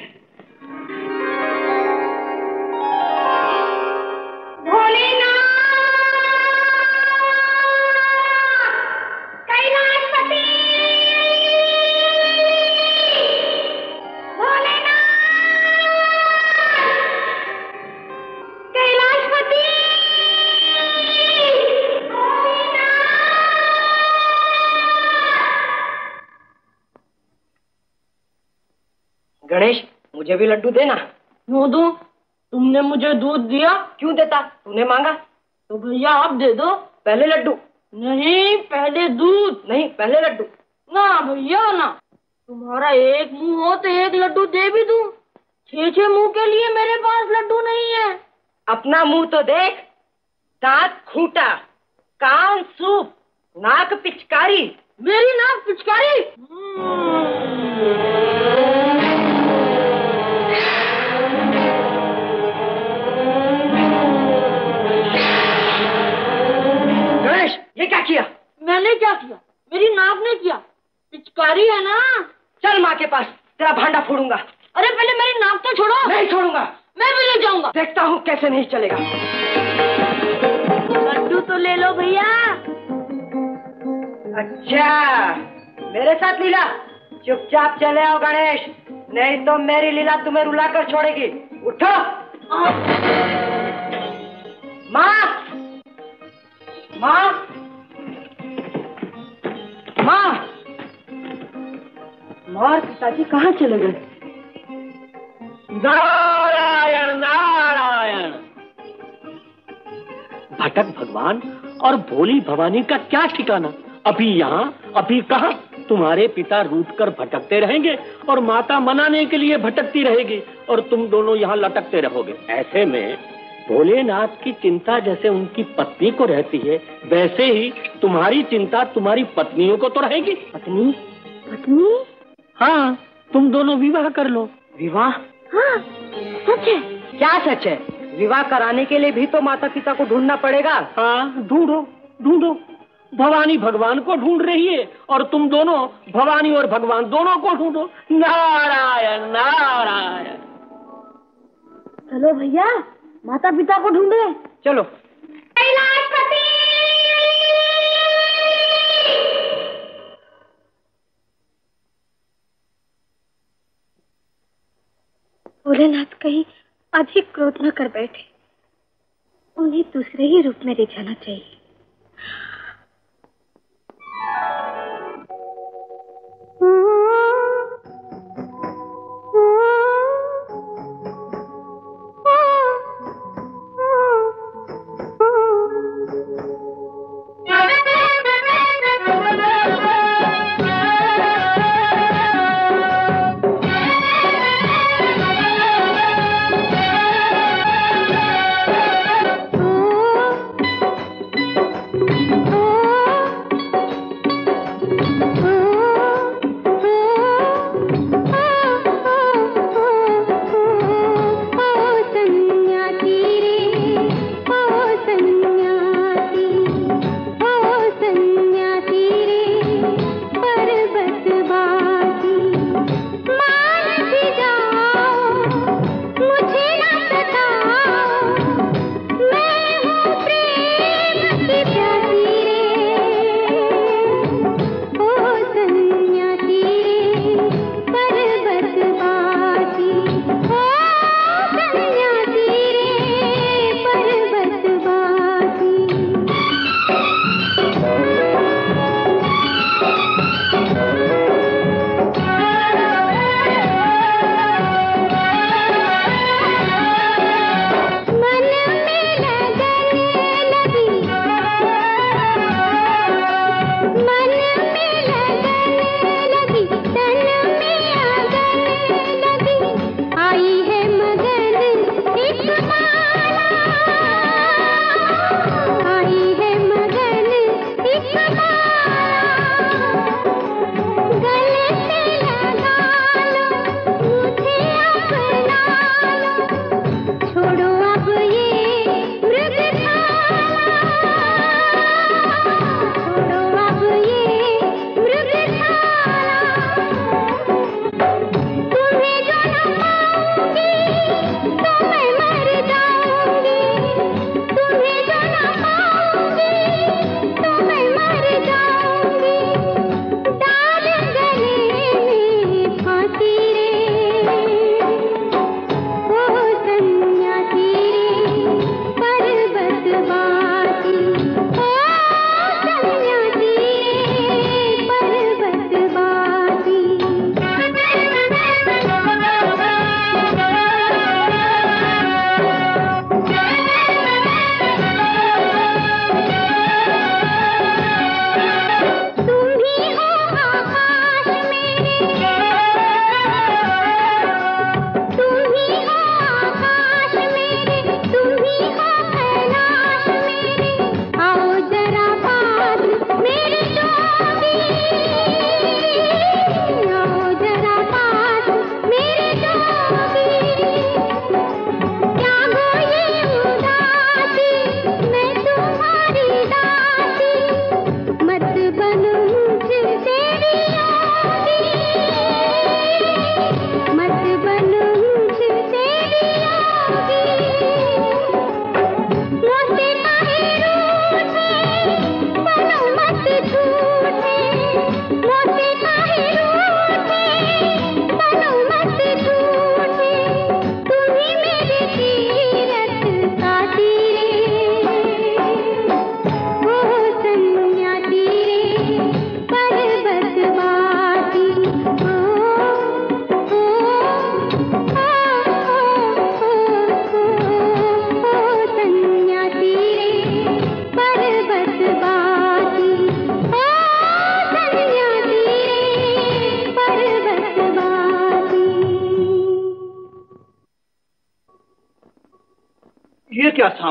गणेश मुझे भी लड्डू देना। क्यों दो? तुमने मुझे दूध दिया। क्यों देता? तूने मांगा। तो भैया आप दे दो। पहले लड्डू। नहीं पहले दूध। नहीं पहले लड्डू। ना भैया ना। तुम्हारा एक मुँह हो तो एक लड्डू दे भी दू। छह छह मुँह के लिए मेरे पास लड्डू नहीं है। अपना मुँह तो देख। दांत खूटा कान सूप नाक पिचकारी। मेरी नाक पिचकारी? ये क्या किया? मैंने क्या किया? मेरी नाक ने किया। पिचकारी है ना? चल माँ के पास तेरा भांडा फोड़ूँगा। अरे पहले मेरी नाक तो छोड़ो। नहीं छोड़ूँगा। मैं भी ले जाऊँगा। देखता हूँ कैसे नहीं चलेगा। लड्डू तो ले लो भैया। अच्छा मेरे साथ लीला। चुपचाप चले आओ गणेश नहीं तो मेरी लीला तुम्हें रुला कर छोड़ेगी। उठो। माँ माँ। माँ। माँ और पिताजी कहाँ चले गए? नारायण नारायण। भटक भगवान और भोली भवानी का क्या ठिकाना? अभी यहाँ, अभी कहा? तुम्हारे पिता रूठ कर भटकते रहेंगे और माता मनाने के लिए भटकती रहेगी और तुम दोनों यहाँ लटकते रहोगे। ऐसे में भोलेनाथ की चिंता जैसे उनकी पत्नी को रहती है वैसे ही तुम्हारी चिंता तुम्हारी पत्नियों को तो रहेगी। पत्नी? पत्नी? हाँ तुम दोनों विवाह कर लो। विवाह? हाँ सच है। क्या सच है? विवाह कराने के लिए भी तो माता पिता को ढूंढना पड़ेगा। हाँ ढूंढो ढूंढो। भवानी भगवान को ढूंढ रही है और तुम दोनों भवानी और भगवान दोनों को ढूंढो। नारायण नारायण। चलो भैया माता पिता को ढूंढे। चलो। भोलेनाथ कहीं अधिक क्रोध न कर बैठे। उन्हें दूसरे ही रूप में रिझाना चाहिए। Hmm.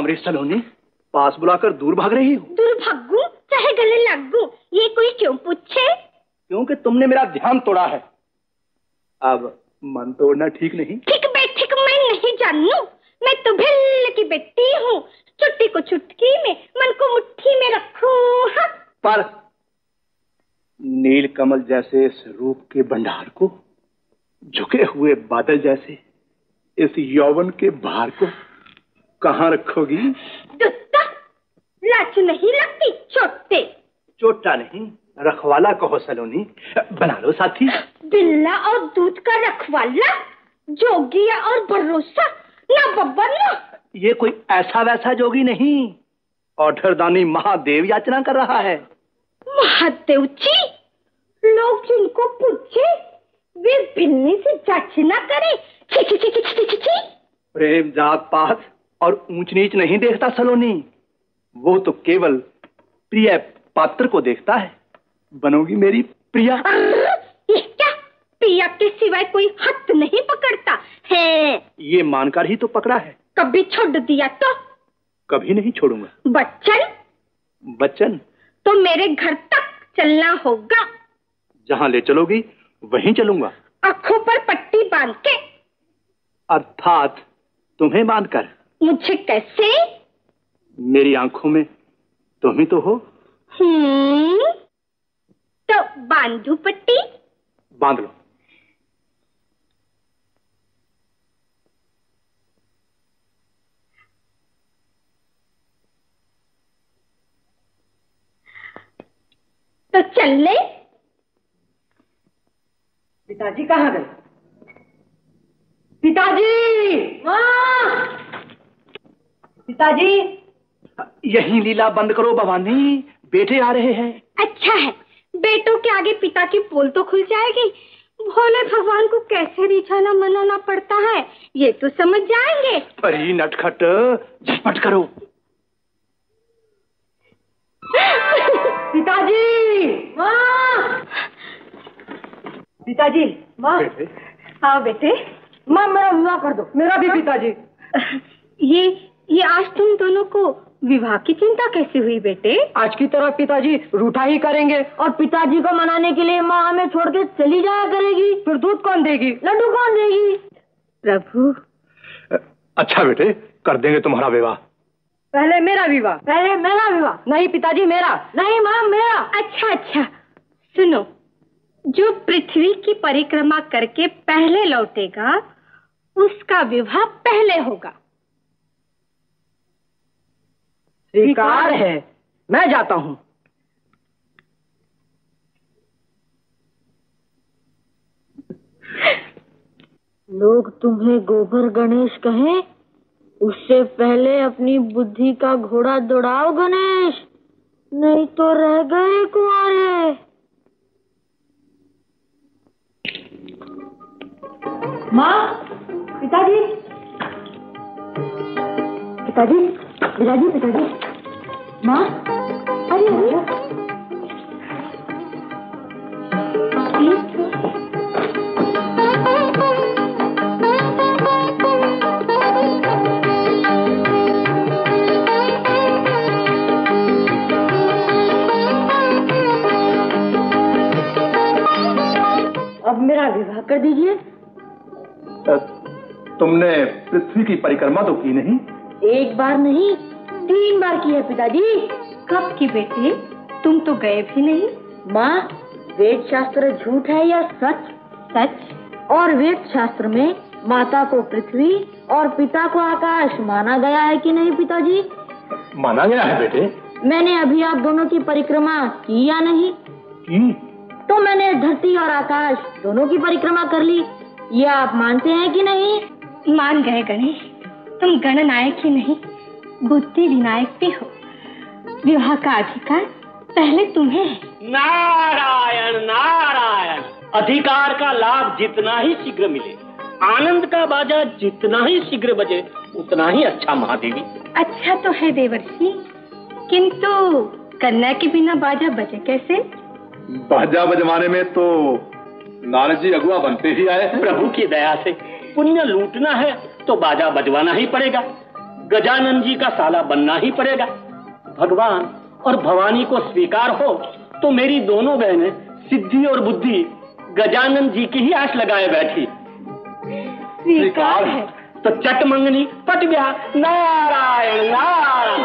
सामरे सलोनी पास बुलाकर दूर भाग रही हो। दूर भागू? चाहे गले लगू ये कोई क्यों पूछे? क्योंकि तुमने मेरा ध्यान तोड़ा है। अब मन तोड़ना ठीक नहीं। ठीक बैठिक मैं नहीं जानू। मैं तो भिल्ल की बेटी हूँ। चुट्टी को चुटकी में मन को मुट्ठी में रखू हाँ? पर नील कमल जैसे इस रूप के भंडार को झुके हुए बादल जैसे इस यौवन के भार को कहाँ रखोगी? लाच नहीं लगती छोटे चोटा नहीं रखवाला कहो सलोनी। बना लो साथी। बिल्ला और दूध का रखवाला जोगिया और भरोसा ना बब्बर ना ये कोई ऐसा वैसा जोगी नहीं। औठरदानी महादेव याचना कर रहा है। महादेव जी लोग जिनको पूछे वे बिल्ली से जच ना करे। छी छी छी छी छी छी छी प्रेम जात पात और ऊंच नीच नहीं देखता सलोनी। वो तो केवल प्रिय पात्र को देखता है। बनोगी मेरी प्रिया। ये क्या? पिया के सिवाय कोई हाथ नहीं पकड़ता है। ये मानकर ही तो पकड़ा है। कभी छोड़ दिया तो? कभी नहीं छोड़ूँगा। बच्चन? बच्चन? तो मेरे घर तक चलना होगा। जहाँ ले चलोगी वहीं चलूँगा। आँखों पर पट्टी बाँध के। अर्थात तुम्हें बांधकर मुझे कैसे? मेरी आँखों में तुम ही तो हो। हम्म तो बांधू पट्टी? बाँध लो। तो चल ले। पिताजी कहाँ गए? पिताजी! माँ पिताजी। यही लीला बंद करो भवानी। बेटे आ रहे हैं। अच्छा है। बेटों के आगे पिता की पोल तो खुल जाएगी। भोले भगवान को कैसे रिझाना मनाना पड़ता है ये तो समझ जाएँगे। अरे नटखट झटपट करो। पिताजी। पिताजी। माँ। बेटे। आओ बेटे। माँ मेरा विवाह कर दो। मेरा भी पिताजी ये ये आज तुम दोनों को विवाह की चिंता कैसे हुई बेटे? आज की तरह पिताजी रूठा ही करेंगे। और पिताजी को मनाने के लिए माँ हमें छोड़ के चली जाया करेगी। फिर दूध कौन देगी? लड्डू कौन देगी? प्रभु। अच्छा बेटे कर देंगे तुम्हारा विवाह। पहले मेरा विवाह। पहले मेरा विवाह? नहीं पिताजी मेरा। नहीं माँ मेरा। अच्छा अच्छा। सुनो जो पृथ्वी की परिक्रमा करके पहले लौटेगा उसका विवाह पहले होगा। स्वीकार है। मैं जाता हूँ। लोग तुम्हें गोबर गणेश कहें, उससे पहले अपनी बुद्धि का घोड़ा दौड़ाओ गणेश, नहीं तो रह गए कुआरे माँ, पिताजी। पिताजी। पिताजी पिताजी माँ, अरे अरे। अब मेरा विवाह कर दीजिए। तुमने पृथ्वी की परिक्रमा तो की नहीं? एक बार नहीं तीन बार की है पिताजी। कब की बेटी? तुम तो गए भी नहीं। माँ वेद शास्त्र झूठ है या सच? सच। और वेद शास्त्र में माता को पृथ्वी और पिता को आकाश माना गया है कि नहीं पिताजी? माना गया है बेटे। मैंने अभी आप दोनों की परिक्रमा की या नहीं? की? तो मैंने धरती और आकाश दोनों की परिक्रमा कर ली। ये आप मानते हैं कि नहीं? मान गए गणेश। तुम गणनायक ही नहीं बुद्धि विनायक भी हो। विवाह का अधिकार पहले तुम्हें है। नारायण नारायण अधिकार का लाभ जितना ही शीघ्र मिले आनंद का बाजा जितना ही शीघ्र बजे उतना ही अच्छा महादेवी। अच्छा तो है देवर्षि किंतु कन्या के बिना बाजा बजे कैसे? बाजा बजवाने में तो नारद जी अगुआ बनते ही आए प्रभु की दया से पुण्य लूटना है तो बाजा बजवाना ही पड़ेगा। गजानन जी का साला बनना ही पड़ेगा। भगवान और भवानी को स्वीकार हो तो मेरी दोनों बहनें सिद्धि और बुद्धि गजानन जी की ही आश लगाए बैठी। स्वीकार है। तो चट मंगनी पट गया नारायण नारायण।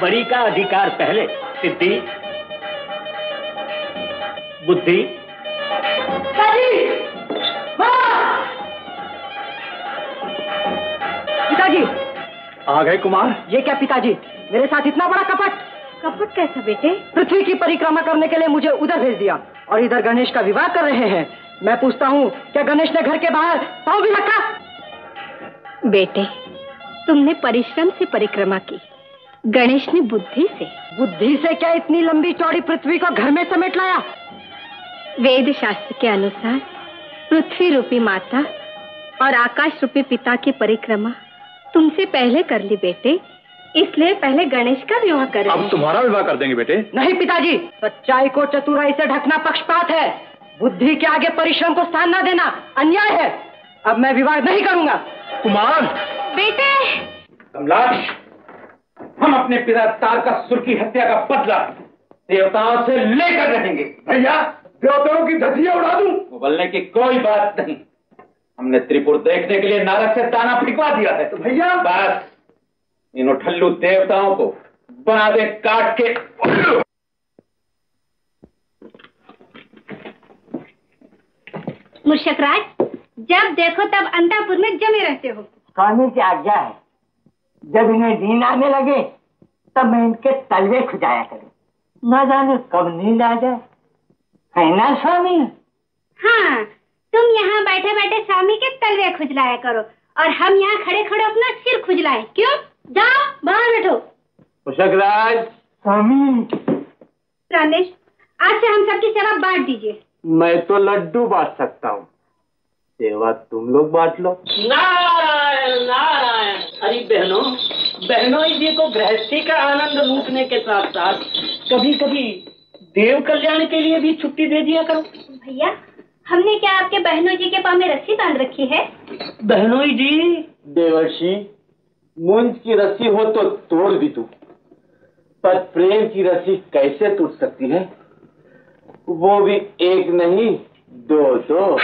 बड़ी का अधिकार पहले सिद्धि। बुद्धि। पिताजी। आ गए कुमार। ये क्या पिताजी? मेरे साथ इतना बड़ा कपट। कपट कैसा बेटे? पृथ्वी की परिक्रमा करने के लिए मुझे उधर भेज दिया और इधर गणेश का विवाह कर रहे हैं। मैं पूछता हूँ क्या गणेश ने घर के बाहर पाँव भी रखा? बेटे तुमने परिश्रम से परिक्रमा की। गणेश ने बुद्धि से। बुद्धि से क्या इतनी लंबी चौड़ी पृथ्वी को घर में समेट लाया? वेद शास्त्र के अनुसार पृथ्वी रूपी माता और आकाश रूपी पिता की परिक्रमा तुमसे पहले कर ली बेटे इसलिए पहले गणेश का विवाह कर। अब तुम्हारा विवाह कर देंगे बेटे। नहीं पिताजी सच्चाई को चतुराई से ढकना पक्षपात है। बुद्धि के आगे परिश्रम को स्थान न देना अन्याय है। अब मैं विवाह नहीं करूँगा। कुमार! बेटे! कमलाश हम अपने पिता तारकासुर की हत्या का बदला देवताओं से लेकर रहेंगे भैया देवताओं की धजिया उड़ा दूँ? बोलने की कोई बात नहीं। हमने त्रिपुर देखने के लिए नारक से ताना फिकवा दिया है। तो भैया बस। इन उठल्लू देवताओं को बना दे काट के उल्लू मुर्शक राज जब देखो तब अंतापुर में जमे रहते हो। स्वामी की आज्ञा है जब इन्हें नींद आने लगे तब मैं इनके तलवे खुजाया करूँ। न जाने कब नींद आ जाए। है ना स्वामी? हाँ तुम यहाँ बैठे बैठे स्वामी के तलवे खुजलाया करो और हम यहाँ खड़े खड़े अपना सिर खुजलाए क्यों? जाओ बाहर बैठो। मुशकराज स्वामी प्राणेश आज से हम सबकी सेवा बांट दीजिए। मैं तो लड्डू बांट सकता हूँ। सेवा तुम लोग बांट लो। नारायण नारायण। अरे बहनों बहनों जी को गृहस्थी का आनंद लूटने के साथ साथ कभी कभी देव कल्याण के लिए भी छुट्टी दे दिया करो। भैया हमने क्या आपके बहनों जी के पाँव में रस्सी बाँध रखी है? बहनों जी? देवर्षि मुंज की रस्सी हो तो तोड़ भी तू पर प्रेम की रस्सी कैसे टूट सकती है? वो भी एक नहीं दो दो।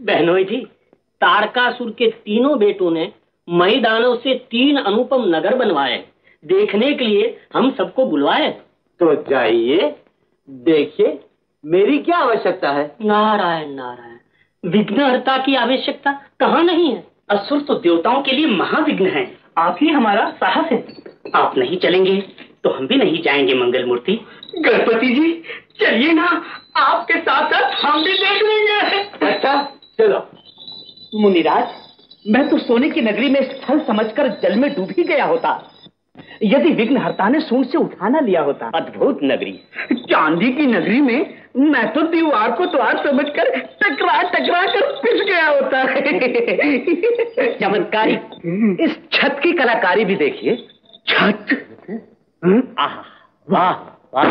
बहनों जी तारकासुर के तीनों बेटों ने मई दानव से तीन अनुपम नगर बनवाए। देखने के लिए हम सबको बुलवाए। तो जाइए देखिए। मेरी क्या आवश्यकता है? नारायण नारायण। विघ्नहर्ता की आवश्यकता कहाँ नहीं है? असुर तो देवताओं के लिए महाविघ्न है। आप ही हमारा साहस है। आप नहीं चलेंगे तो हम भी नहीं जाएँगे मंगल मूर्ति गणपति जी चलिए ना आपके साथ साथ हम भी देख लेंगे। अच्छा चलो। मुनिराज मैं तो सोने की नगरी में स्थल समझकर जल में डूब ही गया होता। यदि विघ्नहर्ता ने सूंड से उठाना लिया होता। अद्भुत नगरी। चांदी की नगरी में मैं तो दीवार को द्वार समझकर टकरा टकरा कर पिस गया होता। चमत्कारी। इस छत की कलाकारी भी देखिए। छत? आहा वाह वाह।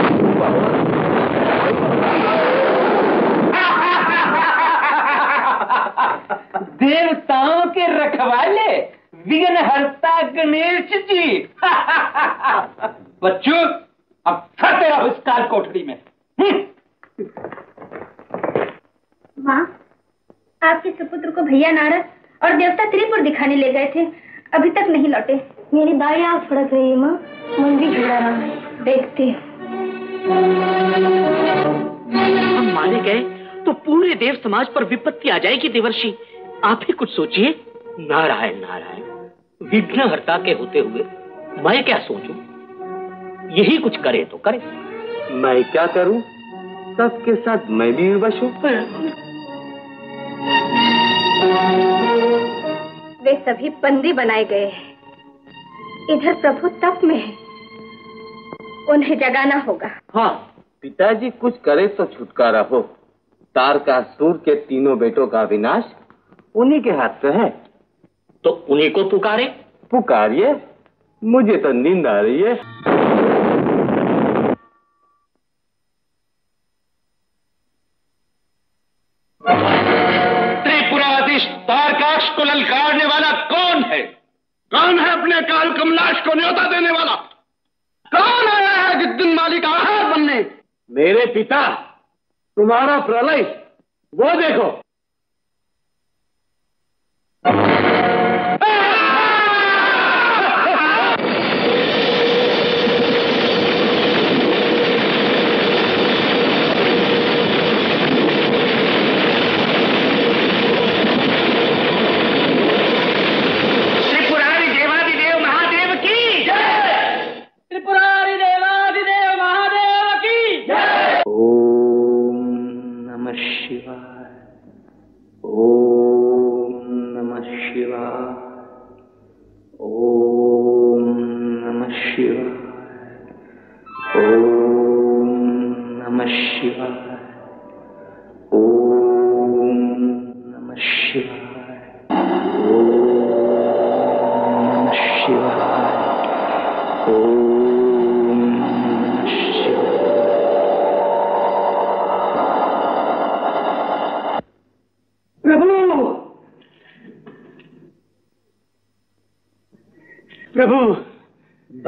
देवताओं के रखवाले। विघ्नहर्ता गणेश जी। बच्चों अब इस काल कोठरी में। माँ आपके सुपुत्र को भैया नारद और देवता त्रिपुर दिखाने ले गए थे। अभी तक नहीं लौटे। मेरी दाई आग फड़क रही है माँ। मन भी जुड़ा रहा है। देखते हम माने गए तो पूरे देव समाज पर विपत्ति आ जाएगी देवर्षि। आप ही कुछ सोचिए। नारायण नारायण। विघ्नहर्ता के होते हुए मैं क्या सोचूं? यही कुछ करे तो करे। मैं क्या करूँ? सबके साथ मैं भी विवश हूँ। वे सभी बंदी बनाए गए हैं। इधर प्रभु तप में है। उन्हें जगाना होगा। हाँ। पिताजी कुछ करे तो छुटकारा हो। तारकासुर के तीनों बेटों का विनाश उन्हीं के हाथ से है। तो उन्हीं को पुकारे। पुकारिए। मुझे तो नींद आ रही है। त्रिपुराधीश तारकाश को ललकारने वाला कौन है? कौन है अपने काल कमलाश को न्योता देने वाला? कौन आया है गिद्दन माली का आहार बनने? मेरे पिता तुम्हारा प्रलय वो देखो।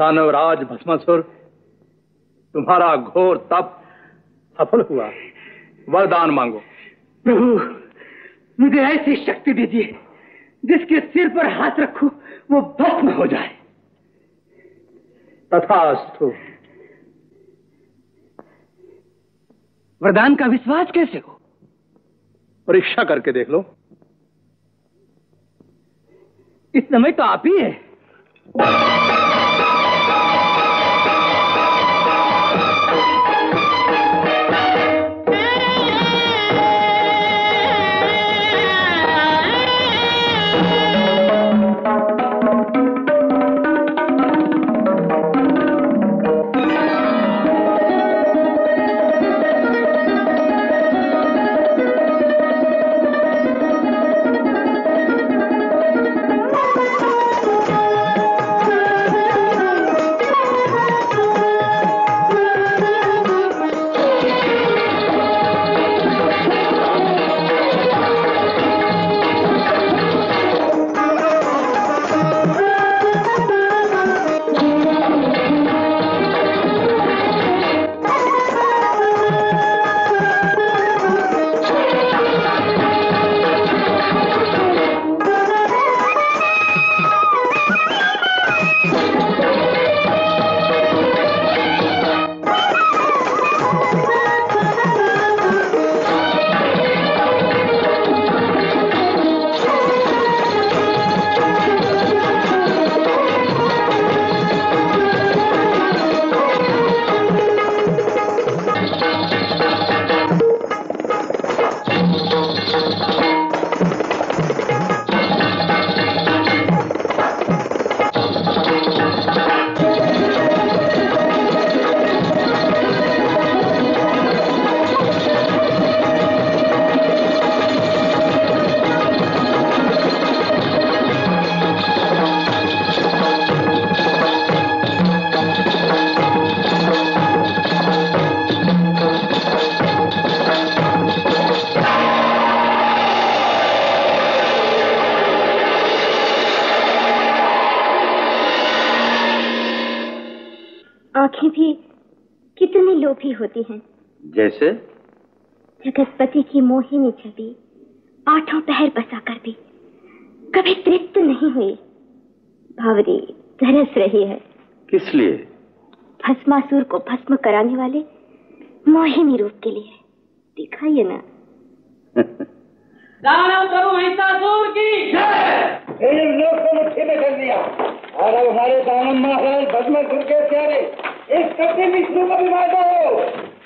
दानवराज भस्मासुर तुम्हारा घोर तप सफल हुआ। वरदान मांगो। प्रभु मुझे ऐसी शक्ति दीजिए जिसके सिर पर हाथ रखूँ वो भस्म हो जाए। तथास्तु। वरदान का विश्वास कैसे हो? परीक्षा करके देख लो। इस समय तो आप ही है। जैसे जगतपति की मोहिनी छवि आठों पहर बसा कर भी कभी तृप्त नहीं हुई। भावरी तरस रही है। किस लिए? भस्मासुर को भस्म कराने वाले मोहिनी रूप के लिए। दिखाइए ना। दानव करो महिषासुर की। इन लोग को मुट्ठी में कर दिया। और अब हमारे दानव महाराज भस्मासुर के प्यारे इस कपड़े विष्णु को भी मार दो।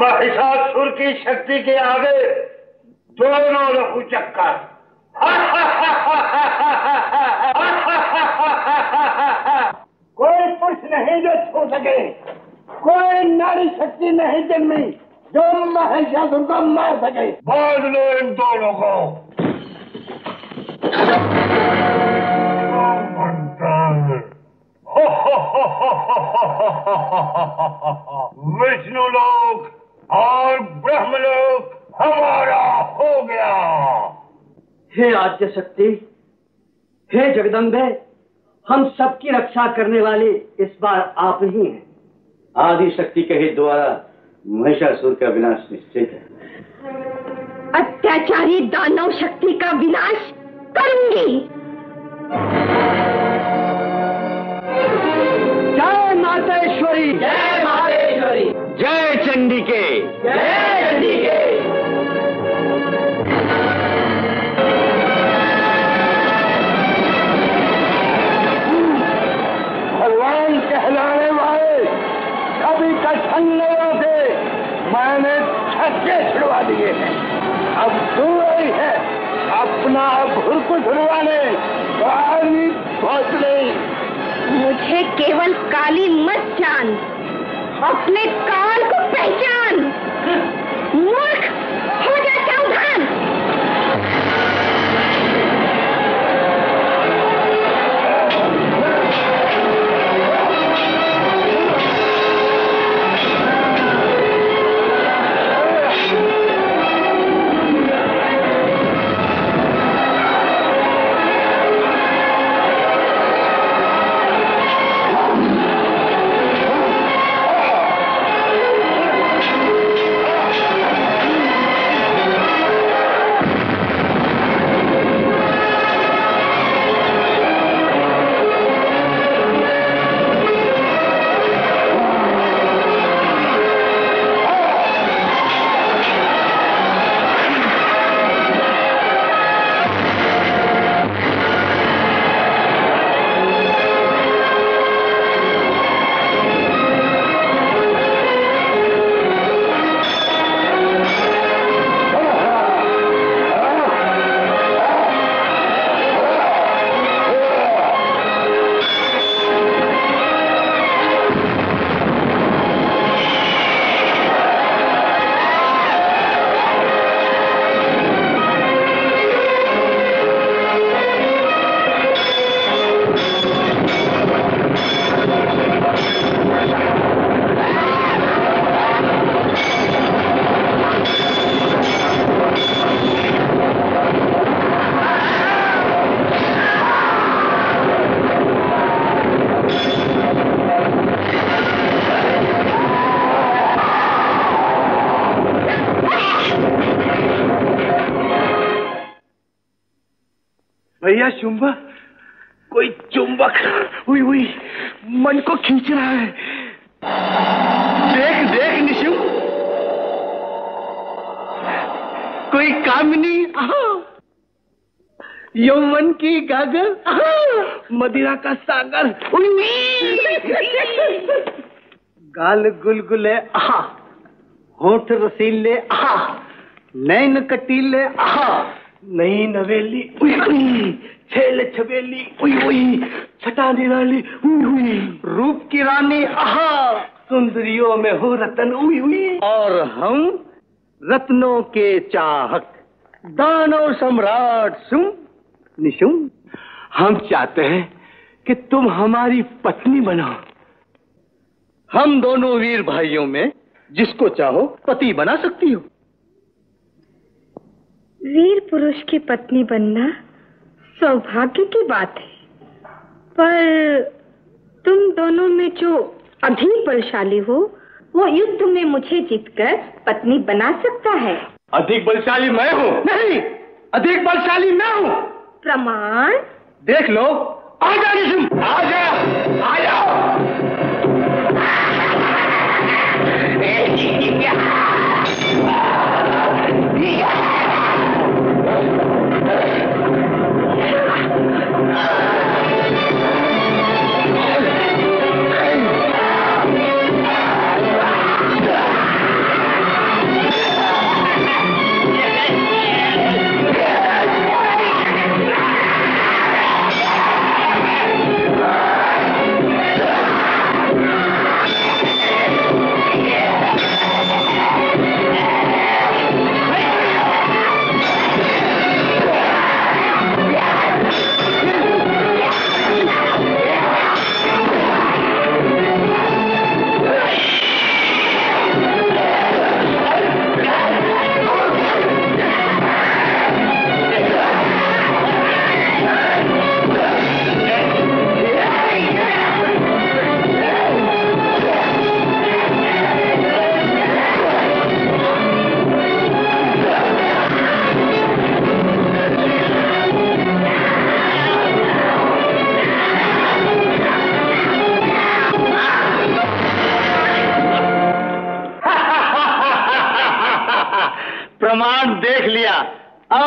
महिषासुर की शक्ति के आगे दोनों लघु चक्कर। कोई पुरुष नहीं जो छू सके, कोई नारी शक्ति नहीं जन्मी जो महिषासुर को मार सके। बाँध लो इन दोनों को। विष्णु लोक और ब्रह्म लोक हमारा हो गया। हे आद्य शक्ति हे जगदम्बे हम सबकी रक्षा करने वाले इस बार आप ही हैं। आदि शक्ति के ही द्वारा महिषासुर का विनाश निश्चित है। अत्याचारी दानव शक्ति का विनाश करूँगी। जय मातेश्वरी। जय मातेश्वरी। जय चंडिके। जय चंडी के भगवान कहलाने वाले कभी का संगलों से मैंने छक्के छुड़वा दिए हैं। अब तू ही है। अपना भुरक छुड़वाने पानी पहुँच नहीं। मुझे केवल काली मत जान अपने काल को पहचान। मूर्ख हो जा गुलगुले, आहा, होठ रसीले, आहा, नैन कटीले, आहा नई नवेली उई उई, छेल छबेली, उई उई छटा निराली उई उई। रूप की रानी, आहा, सुंदरियों में हो रतन, उई उई। और हम रत्नों के चाहक दानव सम्राट सुम निशुम हम चाहते हैं कि तुम हमारी पत्नी बनो हम दोनों वीर भाइयों में जिसको चाहो पति बना सकती हो। वीर पुरुष की पत्नी बनना सौभाग्य की बात है। पर तुम दोनों में जो अधिक बलशाली हो वो युद्ध में मुझे जीतकर पत्नी बना सकता है। अधिक बलशाली मैं हूँ। नहीं अधिक बलशाली मैं हूँ। प्रमाण? देख लो आ जा आ जा आ जाओ Yeah.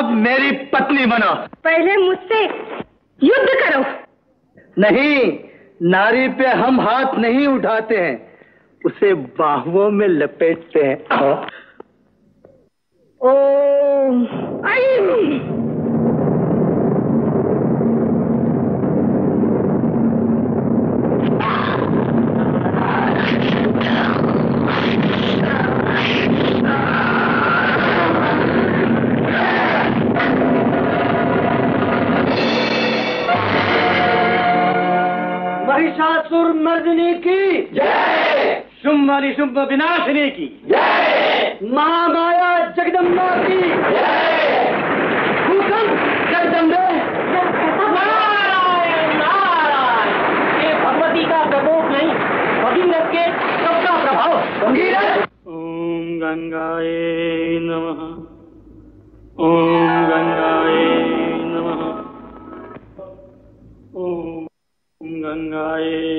अब मेरी पत्नी बनो। पहले मुझसे युद्ध करो। नहीं नारी पे हम हाथ नहीं उठाते हैं उसे बाहुओं में लपेटते हैं। ओ आई। महिषासुर शुंभ निशुंभ विनाशनी की जय महामाया जगदम्बा की। जय जगदम्बे। नारायण नारायण। ये भगवती का प्रकोप नहीं भगीरथ के सबका प्रभाव। ओम गंगाए नमः। ओम गंगाए नमः। ओम गंगाए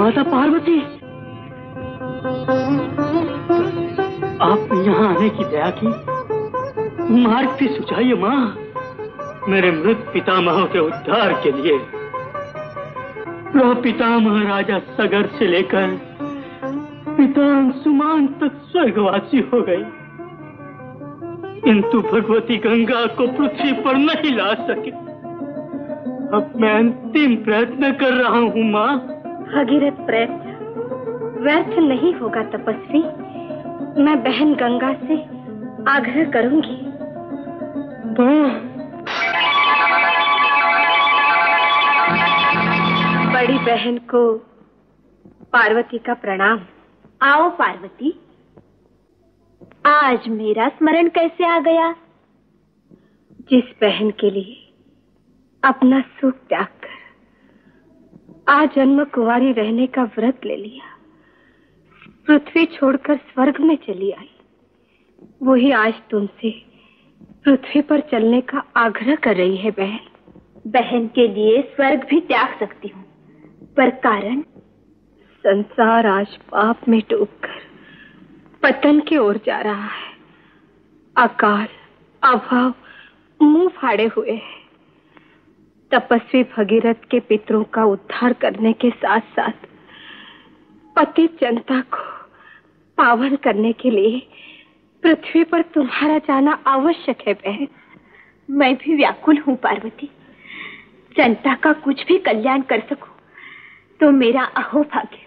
माता पार्वती। आप यहाँ आने की दया की, मार्ग की सुझाइए माँ। मेरे मृत पितामहों के उद्धार के लिए। पितामह राजा सगर से लेकर पिता सुमान तक स्वर्गवासी हो गए किंतु भगवती गंगा को पृथ्वी पर नहीं ला सके। अब मैं अंतिम प्रयत्न कर रहा हूँ माँ। भगीरथ प्रयत्न व्यर्थ नहीं होगा तपस्वी। मैं बहन गंगा से आग्रह करूँगी। बड़ी बहन को पार्वती का प्रणाम। आओ पार्वती। आज मेरा स्मरण कैसे आ गया? जिस बहन के लिए अपना सुख त्याग आज जन्म कुंवारी रहने का व्रत ले लिया। पृथ्वी छोड़कर स्वर्ग में चली आई। वही आज तुमसे पृथ्वी पर चलने का आग्रह कर रही है बहन। बहन के लिए स्वर्ग भी त्याग सकती हूँ पर कारण? संसार आज पाप में डूबकर पतन की ओर जा रहा है। अकाल अभाव मुँह फाड़े हुए है। तपस्वी भगीरथ के पितरों का उद्धार करने के साथ साथ पति जनता को पावन करने के लिए पृथ्वी पर तुम्हारा जाना आवश्यक है बहन। मैं भी व्याकुल हूँ, पार्वती। जनता का कुछ भी कल्याण कर सकूँ तो मेरा अहो भाग्य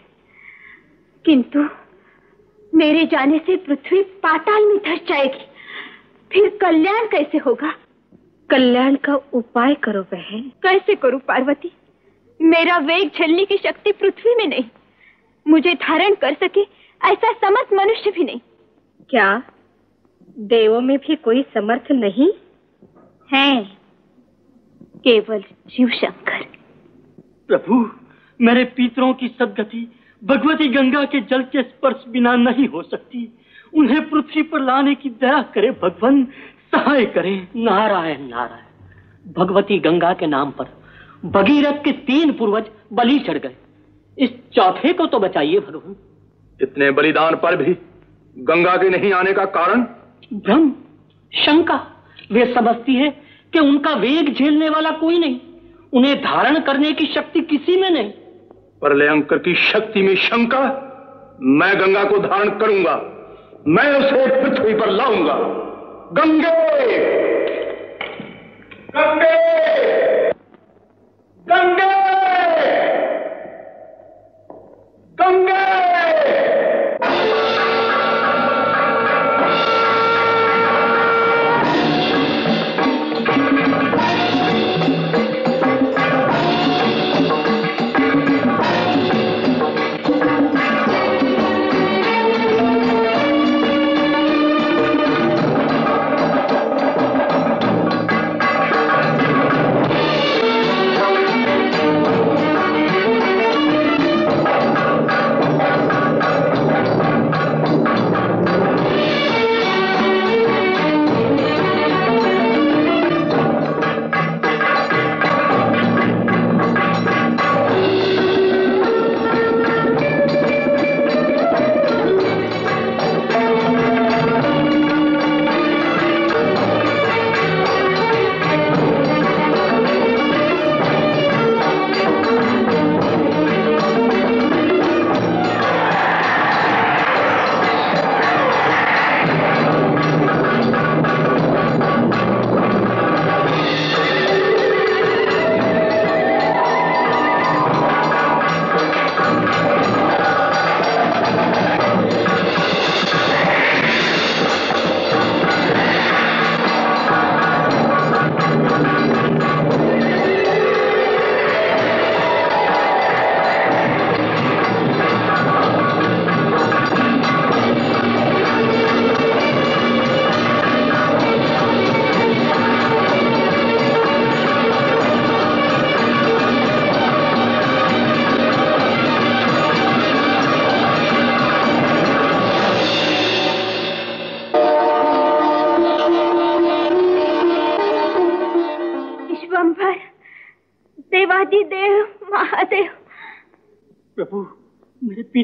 किंतु मेरे जाने से पृथ्वी पाताल में धस जाएगी। फिर कल्याण कैसे होगा? कल्याण का उपाय करो बहन। कैसे करूँ पार्वती? मेरा वेग झेलने की शक्ति पृथ्वी में नहीं। मुझे धारण कर सके ऐसा समर्थ मनुष्य भी नहीं। क्या देवों में भी कोई समर्थ नहीं? है केवल शिव शंकर। प्रभु मेरे पितरों की सदगति भगवती गंगा के जल के स्पर्श बिना नहीं हो सकती। उन्हें पृथ्वी पर लाने की दया करे भगवान सहाय करे। नारायण नारायण। भगवती गंगा के नाम पर भगीरथ के तीन पूर्वज बलि चढ़ गए। इस चौथे को तो बचाइए भगवान। इतने बलिदान पर भी गंगा के नहीं आने का कारण? भ्रम शंका। वे समझती है कि उनका वेग झेलने वाला कोई नहीं। उन्हें धारण करने की शक्ति किसी में नहीं। प्रलयंकर की शक्ति में शंका? मैं गंगा को धारण करूँगा। मैं उसे पृथ्वी पर लाऊँगा। गंगे। गंगे। गंगे। गंगे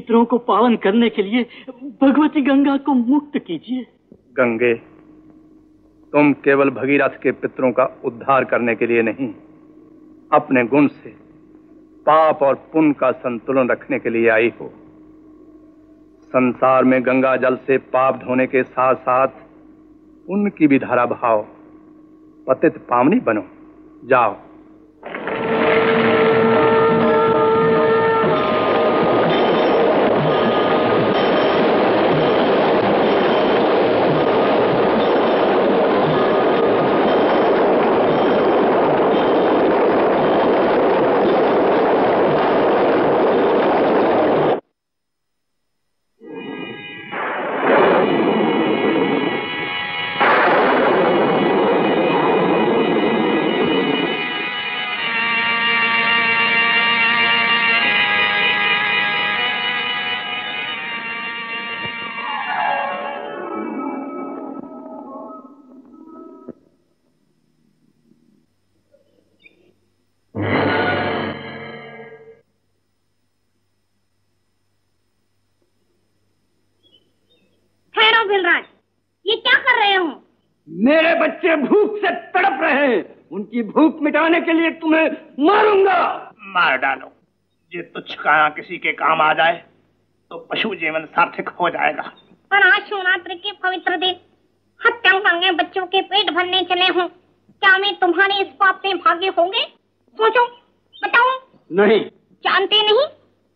पितरों को पावन करने के लिए भगवती गंगा को मुक्त कीजिए। गंगे, तुम केवल भगीरथ के पितरों का उद्धार करने के लिए नहीं, अपने गुण से पाप और पुण्य का संतुलन रखने के लिए आई हो। संसार में गंगा जल से पाप धोने के साथ साथ पुण्य की भी धारा बहाओ, पतित पावनी बनो, जाओ। उनकी भूख मिटाने के लिए तुम्हें मारूँगा। मार डालो। ये तुच्छ काया किसी के काम आ जाए तो पशु जीवन सार्थक हो जाएगा। पर आज शिवरात्रि के पवित्र दिन। हत्या मांगे बच्चों के पेट भरने चले हूँ। क्या मैं तुम्हारे इस पाप में भागी होंगे? सोचो बताओ। नहीं। जानते नहीं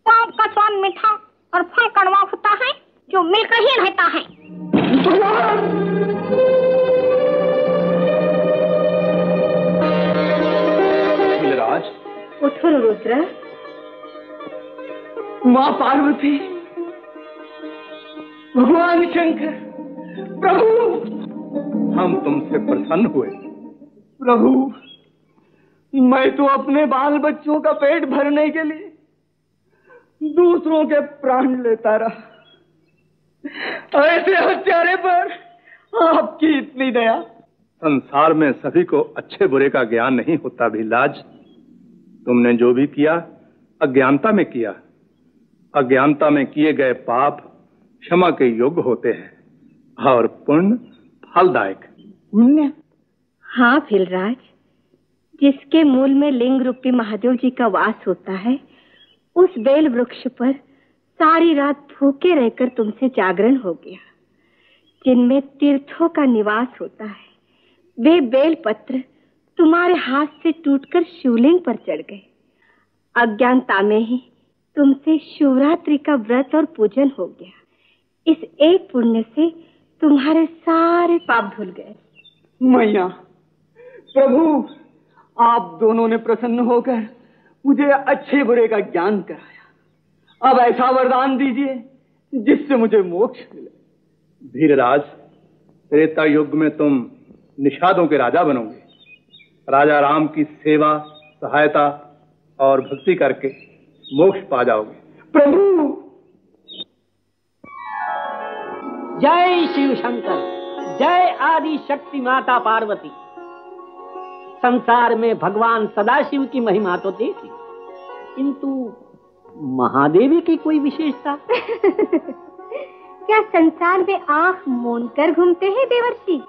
पाप का स्वाद मीठा और फल कड़वा होता है जो मिलकर ही रहता है। उठो रुद्र। माँ पार्वती, भगवान शंकर, प्रभु। हम तुमसे प्रसन्न हुए। प्रभु, मैं तो अपने बाल बच्चों का पेट भरने के लिए दूसरों के प्राण लेता रहा। ऐसे हत्यारे पर आपकी इतनी दया। संसार में सभी को अच्छे बुरे का ज्ञान नहीं होता भिलाज तुमने जो भी किया, अज्ञानता में किया। अज्ञानता में किए गए पाप क्षमा के योग्य होते हैं और पुण्य फलदायक। पुण्य? हाँ फिलराज। जिसके मूल में लिंग रूपी महादेव जी का वास होता है, उस बेल वृक्ष पर सारी रात भूखे रहकर तुमसे जागरण हो गया। जिनमें तीर्थों का निवास होता है, वे बेल पत्र तुम्हारे हाथ से टूटकर शिवलिंग पर चढ़ गए। अज्ञानता में ही तुमसे शिवरात्रि का व्रत और पूजन हो गया। इस एक पुण्य से तुम्हारे सारे पाप धुल गए। मैया प्रभु आप दोनों ने प्रसन्न होकर मुझे अच्छे बुरे का ज्ञान कराया। अब ऐसा वरदान दीजिए जिससे मुझे मोक्ष मिले। धीरराज त्रेता युग में तुम निषादों के राजा बनोगे। राजा राम की सेवा सहायता और भक्ति करके मोक्ष पा जाओगे। प्रभु! जय शिव शंकर जय आदि शक्ति माता पार्वती। संसार में भगवान सदाशिव की महिमा तो देखी किंतु महादेवी की कोई विशेषता? क्या संसार में आँख मोन कर घूमते हैं देवर्षि?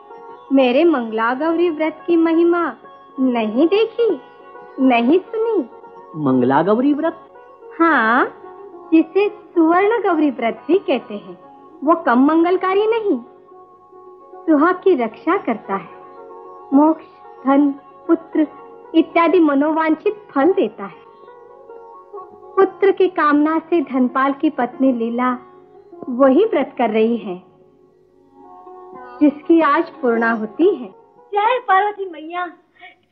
मेरे मंगला गौरी व्रत की महिमा नहीं देखी नहीं सुनी। मंगला गौरी व्रत? हाँ जिसे सुवर्ण गौरी व्रत भी कहते हैं। वो कम मंगलकारी नहीं। सुहाग की रक्षा करता है। मोक्ष धन पुत्र इत्यादि मनोवांछित फल देता है। पुत्र की कामना से धनपाल की पत्नी लीला वही व्रत कर रही है जिसकी आज पूर्णा होती है। जय पार्वती मैया।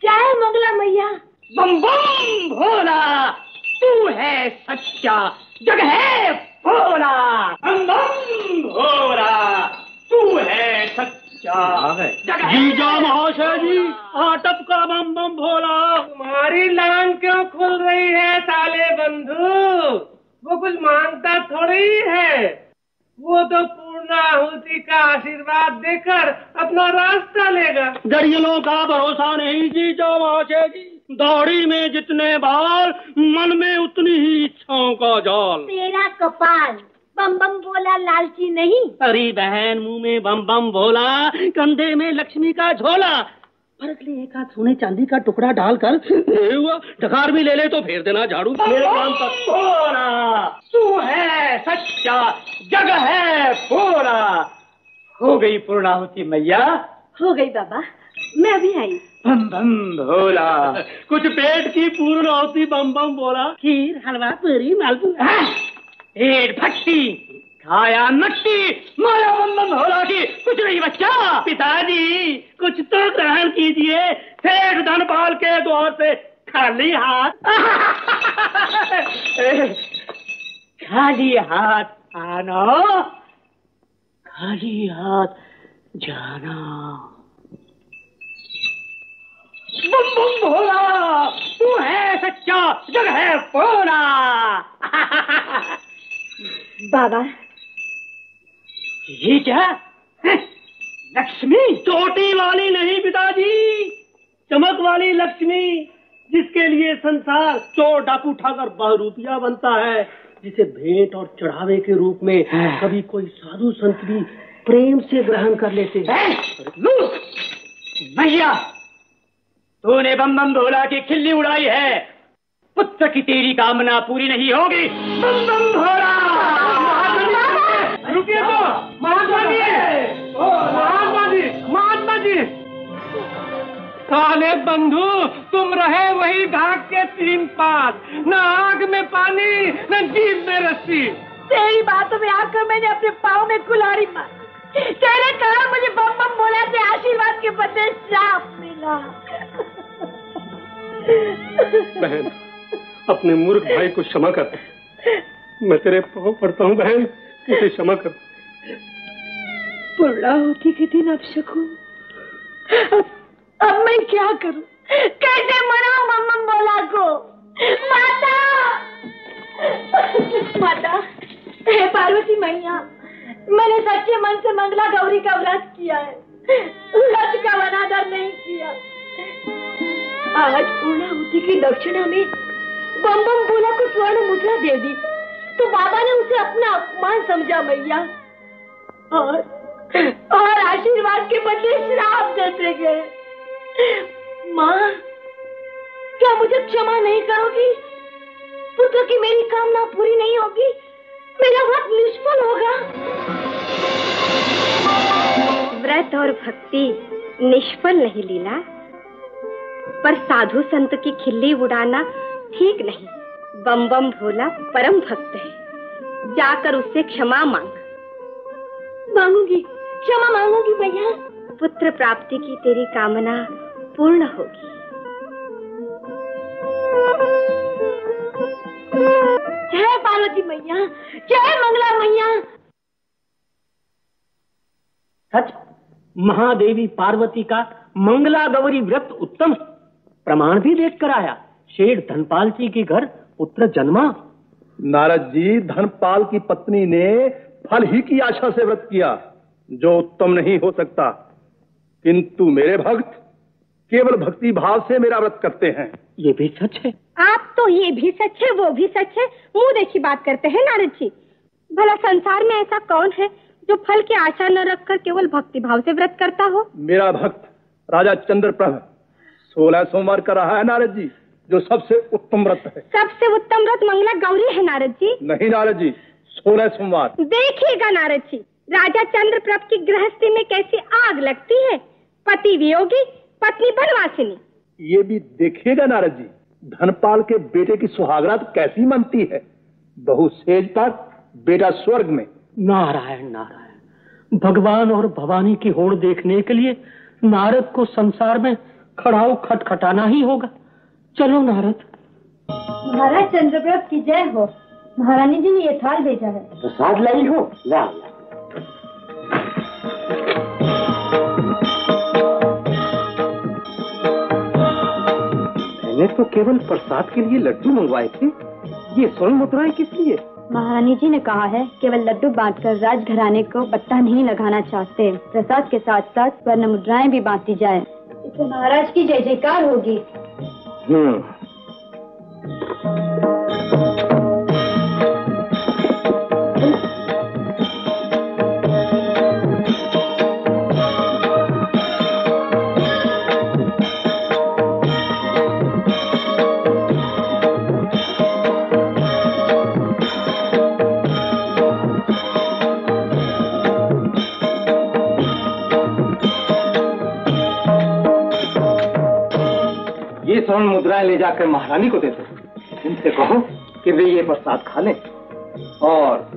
जय मंगला मैया। बम बम भोला तू है सच्चा जग है भोला। बम बम भोला तू है सच्चा जग जीजा महाशय जी आटप का बम बम भोला। तुम्हारी लान क्यों खुल रही है साले बंधु? वो कुछ माँगता थोड़ी है। वो तो पूर्णाहुति का आशीर्वाद देकर अपना रास्ता लेगा। दरियलों का भरोसा नहीं जीजा महाशय जी। दौड़ी में जितने बाल मन में उतनी ही इच्छाओं का जाल। तेरा कपाल बम बम बोला लालची नहीं? अरे बहन मुँह में बम बम भोला कंधे में लक्ष्मी का झोला फ़र्क ले एक हाथ सोने चांदी का टुकड़ा डालकर ढकार भी ले ले तो फेर देना झाड़ू। मेरे काम का भोला तू है सच्चा जग है पूरा हो गई पूर्णाहुति मैया। हो गई बाबा मैं अभी आई। बम बम भोला कुछ पेट की पूर्ण होती बम बम बोला। खीर हलवा पूरी मालपुआ। पेट भट्टी खाया नट्टी माया बंधन भोला की कुछ नहीं बच्चा। पिताजी, कुछ तो ग्रहण कीजिए। सेठ धनपाल के द्वार से खाली हाथ। खाली हाथ आना। खाली हाथ जाना। बम बम, भोला, तू है सच्चा, जग है पूरा बाबा ये क्या? लक्ष्मी! चोटी वाली नहीं पिताजी। चमक वाली लक्ष्मी जिसके लिए संसार चोर डाकू ठाकर बहुरूपिया बनता है जिसे भेंट और चढ़ावे के रूप में कभी कोई साधु संत भी प्रेम से ग्रहण कर लेते। हैं भैया तूने बम बम भोला की खिल्ली उड़ाई है। पुत्र की तेरी कामना पूरी नहीं होगी। बम बम भोला! तो महात्मा जी। महात्मा जी महात्मा जी। काले बंधु तुम रहे वही घाट के तीन पास न आग में पानी न जीभ में रस्सी। तेरी बातों में आकर मैंने अपने पाँव में कुल्हाड़ी मारी तेरे कारण मुझे बम बम बोला से आशीर्वाद के बदले श्राप मिला। बहन अपने मूर्ख भाई को क्षमा कर मैं तेरे पाँव पड़ता हूँ बहन। मुझे क्षमा कर पूर्णाहुति के दिन अब शकू अब, अब मैं क्या करूँ? कैसे मनाऊं मम्मम बोला को? माता! माता हे पार्वती मैया मैंने सच्चे मन से मंगला गौरी का व्रत किया है। व्रत का अनादर नहीं किया। आज पूर्णाहुति की दक्षिणा में बम बम बोला को स्वर्ण मुद्रा दे दी। तो बाबा ने उसे अपना अपमान समझा, मैया। और और आशीर्वाद के बदले श्राप देते गए माँ, क्या मुझे क्षमा नहीं करोगी? पुत्र की मेरी कामना पूरी नहीं होगी। मेरा व्रत निष्फल होगा। व्रत और भक्ति निष्फल नहीं, लीला। पर साधु संत की खिल्ली उड़ाना ठीक नहीं। बम बम भोला परम भक्त है। जाकर उससे क्षमा मांग। मांगूँगी। क्षमा मांगूँगी भैया। पुत्र प्राप्ति की तेरी कामना पूर्ण होगी। जय पार्वती मैया। जय मंगला मैया। सच महादेवी पार्वती का मंगला गौरी व्रत उत्तम प्रमाण भी देख कर आया। शेर धनपाल जी के घर पुत्र जन्मा? नारद जी धनपाल की पत्नी ने फल ही की आशा से व्रत किया जो उत्तम नहीं हो सकता। किंतु मेरे भक्त केवल भक्ति भाव से मेरा व्रत करते हैं। ये भी सच है? आप तो ये भी सच है वो भी सच है। मुँह देखी बात करते हैं नारद जी। भला संसार में ऐसा कौन है जो फल की आशा न रखकर केवल भक्ति भाव से व्रत करता हो? मेरा भक्त राजा चंद्रप्रभ सोलह सोमवार कर रहा है नारद जी। जो सबसे उत्तम व्रत है। सबसे उत्तम व्रत मंगला गौरी है नारद जी। नहीं नारद जी सोलह सोमवार। देखिएगा नारद जी राजा चंद्रप्रभ की गृहस्थी में कैसी आग लगती है? पति वियोगी पत्नी बनवासिनी ये भी देखिएगा नारद जी धनपाल के बेटे की सुहागरात कैसी मनती है। बहु सेज पर बेटा स्वर्ग में। नारायण नारायण भगवान और भवानी की होड़ देखने के लिए नारद को संसार में खड़ाऊ खटखटाना ही होगा। चलो नारद। महाराज चंद्रप्रभ की जय हो। महारानी जी ने ये थाल भेजा है। प्रसाद लाई हो? ला ला। मैंने तो केवल प्रसाद के लिए लड्डू मंगवाए थे। ये स्वर्ण मुद्राएँ किस लिए? महारानी जी ने कहा है केवल लड्डू बांटकर राजघराने को पत्ता नहीं लगाना चाहते। प्रसाद के साथ साथ स्वर्ण मुद्राएँ भी बांटी जाए। इससे महाराज की जय जयकार होगी। Hmm. स्वर्ण मुद्राएँ ले जाकर महारानी को दे दो इनसे कहो कि वे ये प्रसाद खा लें। और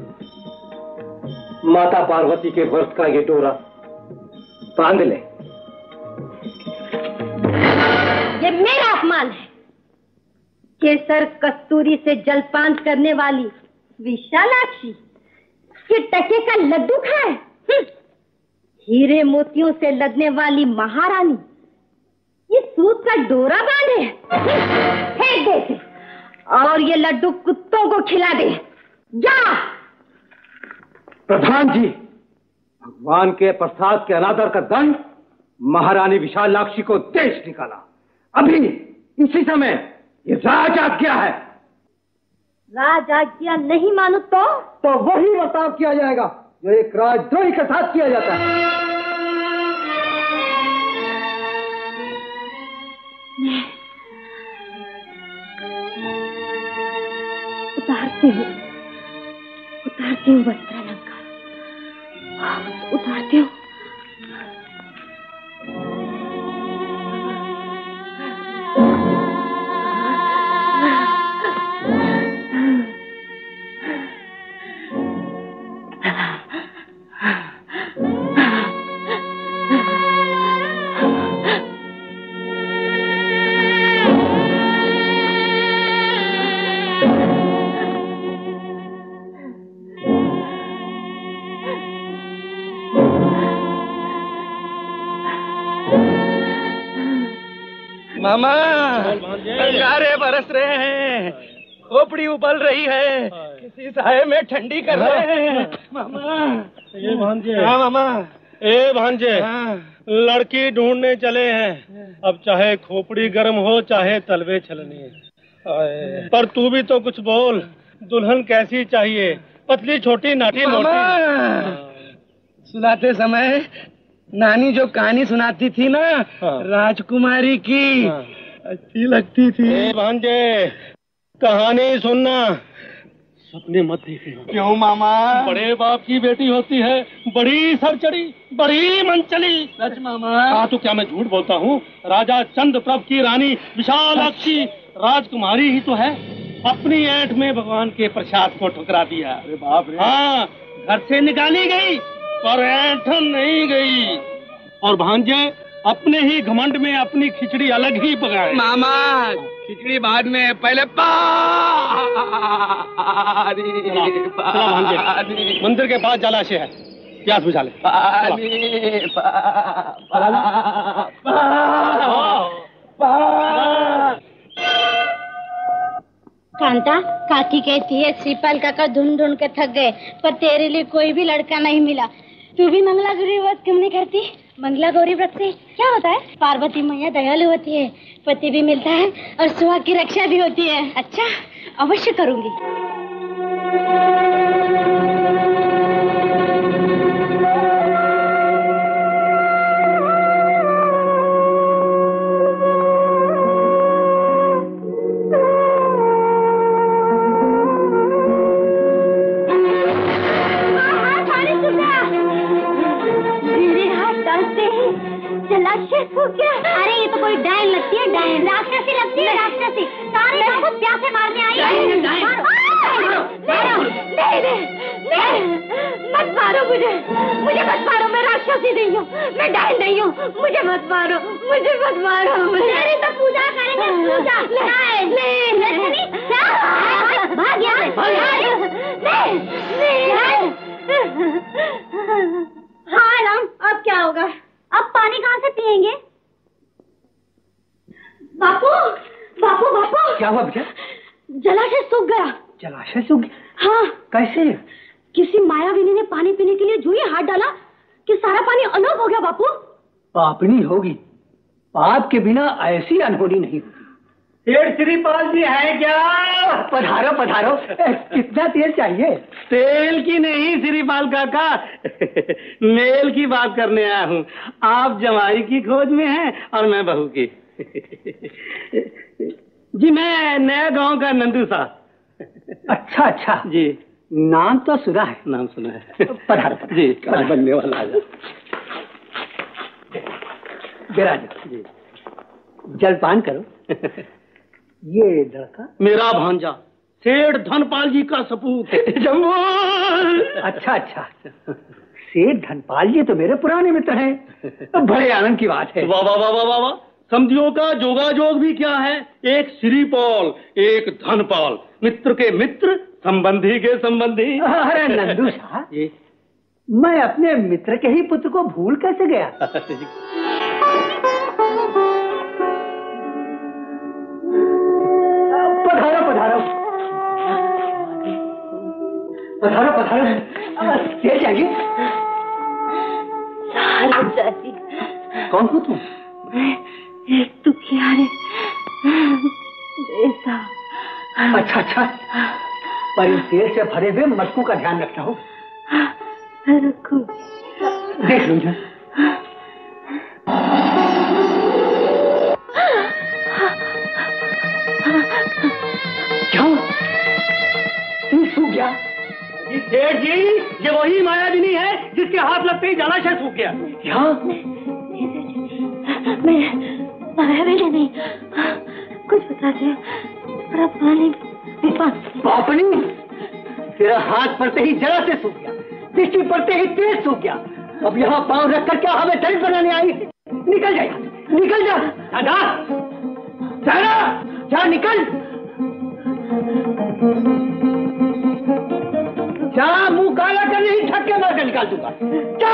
माता पार्वती के व्रत का ये डोरा बाँध ले। ये मेरा अपमान है। केसर कस्तूरी से जलपान करने वाली विशालाक्षी ये टके का लड्डू खाए? हम्म। हीरे मोतियों से लदने वाली महारानी ये सूत का डोरा बांधे। फेंक दे इसे। और ये लड्डू कुत्तों को खिला दे। जा। प्रधान जी भगवान के प्रसाद के अनादर का दंड महारानी विशालाक्षी को देश निकाला। अभी इसी समय ये राज आज्ञा है। राज आज्ञा नहीं मानो तो? तो वही बर्ताव किया जाएगा जो एक राजद्रोही के साथ किया जाता है। उतारती हूँ। उतारती हूँ वस्त्रालंकार। उतारती हूँ। बरस रहे हैं। खोपड़ी उबल रही है। किसी साय में ठंडी कर रहे हैं। मामा। ये भांजे। हाँ मामा। ए भांजे लड़की ढूँढने चले हैं। अब चाहे खोपड़ी गर्म हो चाहे तलवे छलनी। पर तू भी तो कुछ बोल। दुल्हन कैसी चाहिए? पतली छोटी नाटी मामा। मोटी। सुनाते समय नानी जो कहानी सुनाती थी ना राजकुमारी की अच्छी लगती थी। भांजे कहानी सुनना। सपने मत देखे क्यों मामा? बड़े बाप की बेटी होती है बड़ी सरचड़ी बड़ी मनचली। सच मामा? हाँ तो क्या मैं झूठ बोलता हूँ? राजा चंद्रप्रभ की रानी विशाल विशालाक्षी राजकुमारी ही तो है। अपनी ऐठ में भगवान के प्रसाद को ठुकरा दिया। अरे बाप रे। हाँ घर से निकाली गई पर ऐठन नहीं गई। और भांजे अपने ही घमंड में अपनी खिचड़ी अलग ही पकाए। मामा खिचड़ी बाद में पहले पानी मंदिर के पास जलाशय है। प्यास बुझा ले। पानी कांता काकी कहती है श्रीपाल काका ढूंढ ढूंढ के थक गए पर तेरे लिए कोई भी लड़का नहीं मिला। तू भी मंगला गौरी व्रत क्यों नहीं करती? मंगला गौरी व्रत से क्या होता है? पार्वती मैया दयालु होती है, पति भी मिलता है और सुहाग की रक्षा भी होती है। अच्छा अवश्य करूँगी। गया अरे ये तो कोई डायन लगती है डायन राक्षसी लगती है राक्षसी। सारे लोगों को प्यासे मारने आई है। मारो, मारो, नहीं नहीं मत मारो मुझे। मुझे मत मारो मैं राक्षसी नहीं हूँ। मैं डायन नहीं हूँ। मुझे मत मारो मुझे मत मारो। मेरी तो पूजा करेंगे पूजा। नहीं नहीं। नहीं भाग से। नहीं नहीं। हाँ राम अब क्या होगा? अब पानी कहाँ से पिएँगे बापू बापू बापू। क्या हुआ बेटा? जलाशय सूख गया। जलाशय सूख गया? हाँ। कैसे? किसी मायाविनी ने पानी पीने के लिए जो ही हाथ डाला कि सारा पानी अलोप हो गया बापू। पापनी होगी। पाप के बिना ऐसी अनहोनी नहीं होती श्रीपाल जी है क्या? पधारो पधारो। कितना तेल चाहिए? तेल की नहीं श्रीपाल काका। मेल की बात करने आया हूँ। आप जमाई की खोज में हैं और मैं बहू की। जी मैं नया गाँव का नंदू सा। अच्छा अच्छा। जी। नाम तो सुना है। नाम सुना है। पधारो। जी कल बनने वाला है विराज जी। जलपान करो। ये लड़का? मेरा भांजा सेठ धनपाल जी का सपूत। अच्छा अच्छा। सेठ धनपाल जी तो मेरे पुराने मित्र हैं। बड़े आनंद की बात है। वाह वाह वाह वाह वाह वाह। समझियो का जोगाजोग भी क्या है? एक श्रीपाल एक धनपाल। मित्र के मित्र संबंधी के संबंधी। अरे नंदू साहब। मैं अपने मित्र के ही पुत्र को भूल कैसे गया? पधारो पधारो। पधारो पधारो। ये चाहिए चाची। कौन हो तुम? दुखियारे बेटा अच्छा अच्छा। पर तेल से भरे हुए मटकू का ध्यान रखना हो। रखो देख तू सूख गया? जी सेठ जी ये वही मायाविनी है जिसके हाथ लगते ही जलाशय सूख गया। क्या मैं मैंने नहीं कुछ बता दे पानी पापनी तेरा हाथ पड़ते ही जरा से सूख गया, दृष्टि पड़ते ही तेज सूख गया। अब यहाँ पाँव रख कर क्या हमें टेंट बनाने आई? निकल जा निकल जा। दादा दादा जा, निकल। जा, मुँह काला कर, नहीं छक्के मार कर निकाल दूँगा। जा।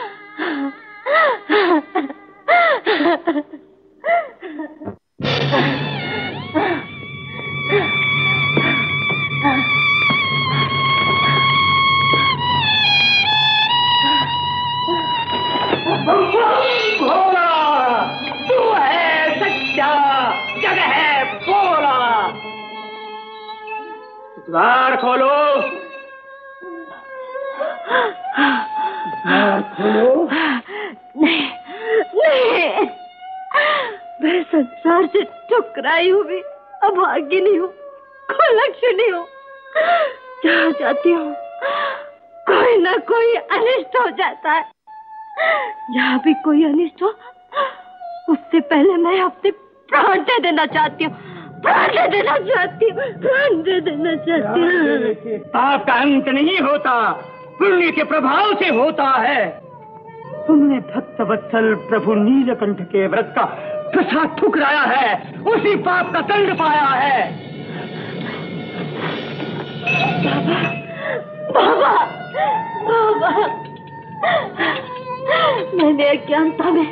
पाप का अंत नहीं होता, पुण्य के प्रभाव से होता है। तुमने भक्त वत्सल प्रभु नीलकंठ के व्रत का प्रसाद ठुकराया है, उसी पाप का दंड पाया है। बाबा बाबा, मैंने अज्ञानता में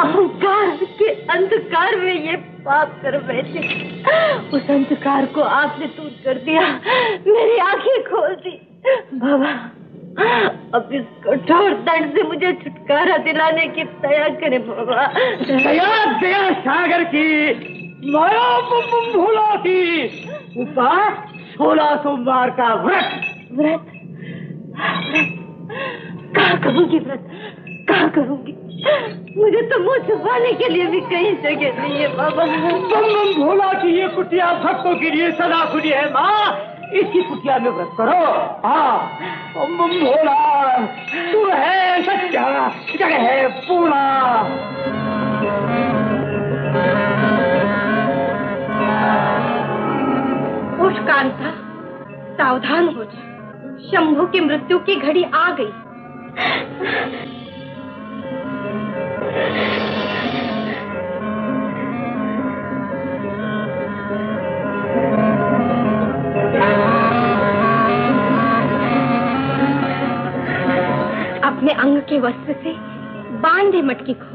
अहंकार के अंधकार में ये पाप कर बैठे। उस अंधकार को आपने दूर कर दिया। मेरी आँखें खोल दी। बाबा अब इस कठोर दंड से मुझे छुटकारा दिलाने की दया करें बाबा। दया दया सागर की माया भूला की उपास सोलह सोमवार का व्रत। व्रत? व्रत? कहाँ करूँगी व्रत? कहाँ करूँगी? मुझे तो मुँह छुपाने के लिए भी कहीं जगह नहीं है बाबा। बम भोला की ये कुटिया भक्तों के लिए सदा खुली है माँ। इसकी कुटिया में व्रत करो। हाँ भोला तू है सच्चा जग है पूरा। उठ कांता। सावधान हो जा। शंभू की मृत्यु की घड़ी आ गई। अपने अंग के वस्त्र से बांधे मटकी को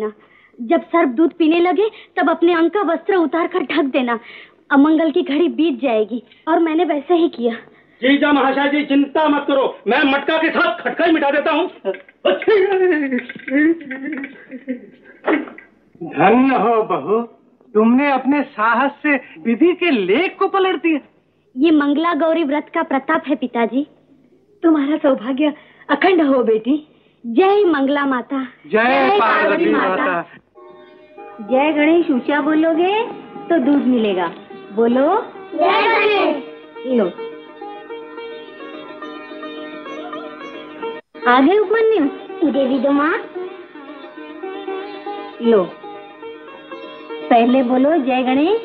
देना। जब सर्प दूध पीने लगे तब अपने अंग का वस्त्र उतार कर ढक देना। अमंगल की घड़ी बीत जाएगी और मैंने वैसे ही किया। जीजा महाशय जी चिंता मत करो। मैं मटका के साथ खटका ही मिटा देता हूँ। धन्य हो बहू तुमने अपने साहस से विधि के लेख को पलट दिया ये मंगला गौरी व्रत का प्रताप है पिताजी। तुम्हारा सौभाग्य अखंड हो बेटी। जय मंगला माता। जय पार्वती माता। जय गणेश ऊँचा बोलोगे तो दूध मिलेगा। बोलो। जय गणेश। लो। आगे उपमन्यु। मुझे भी दो माँ। लो। पहले बोलो जय गणेश।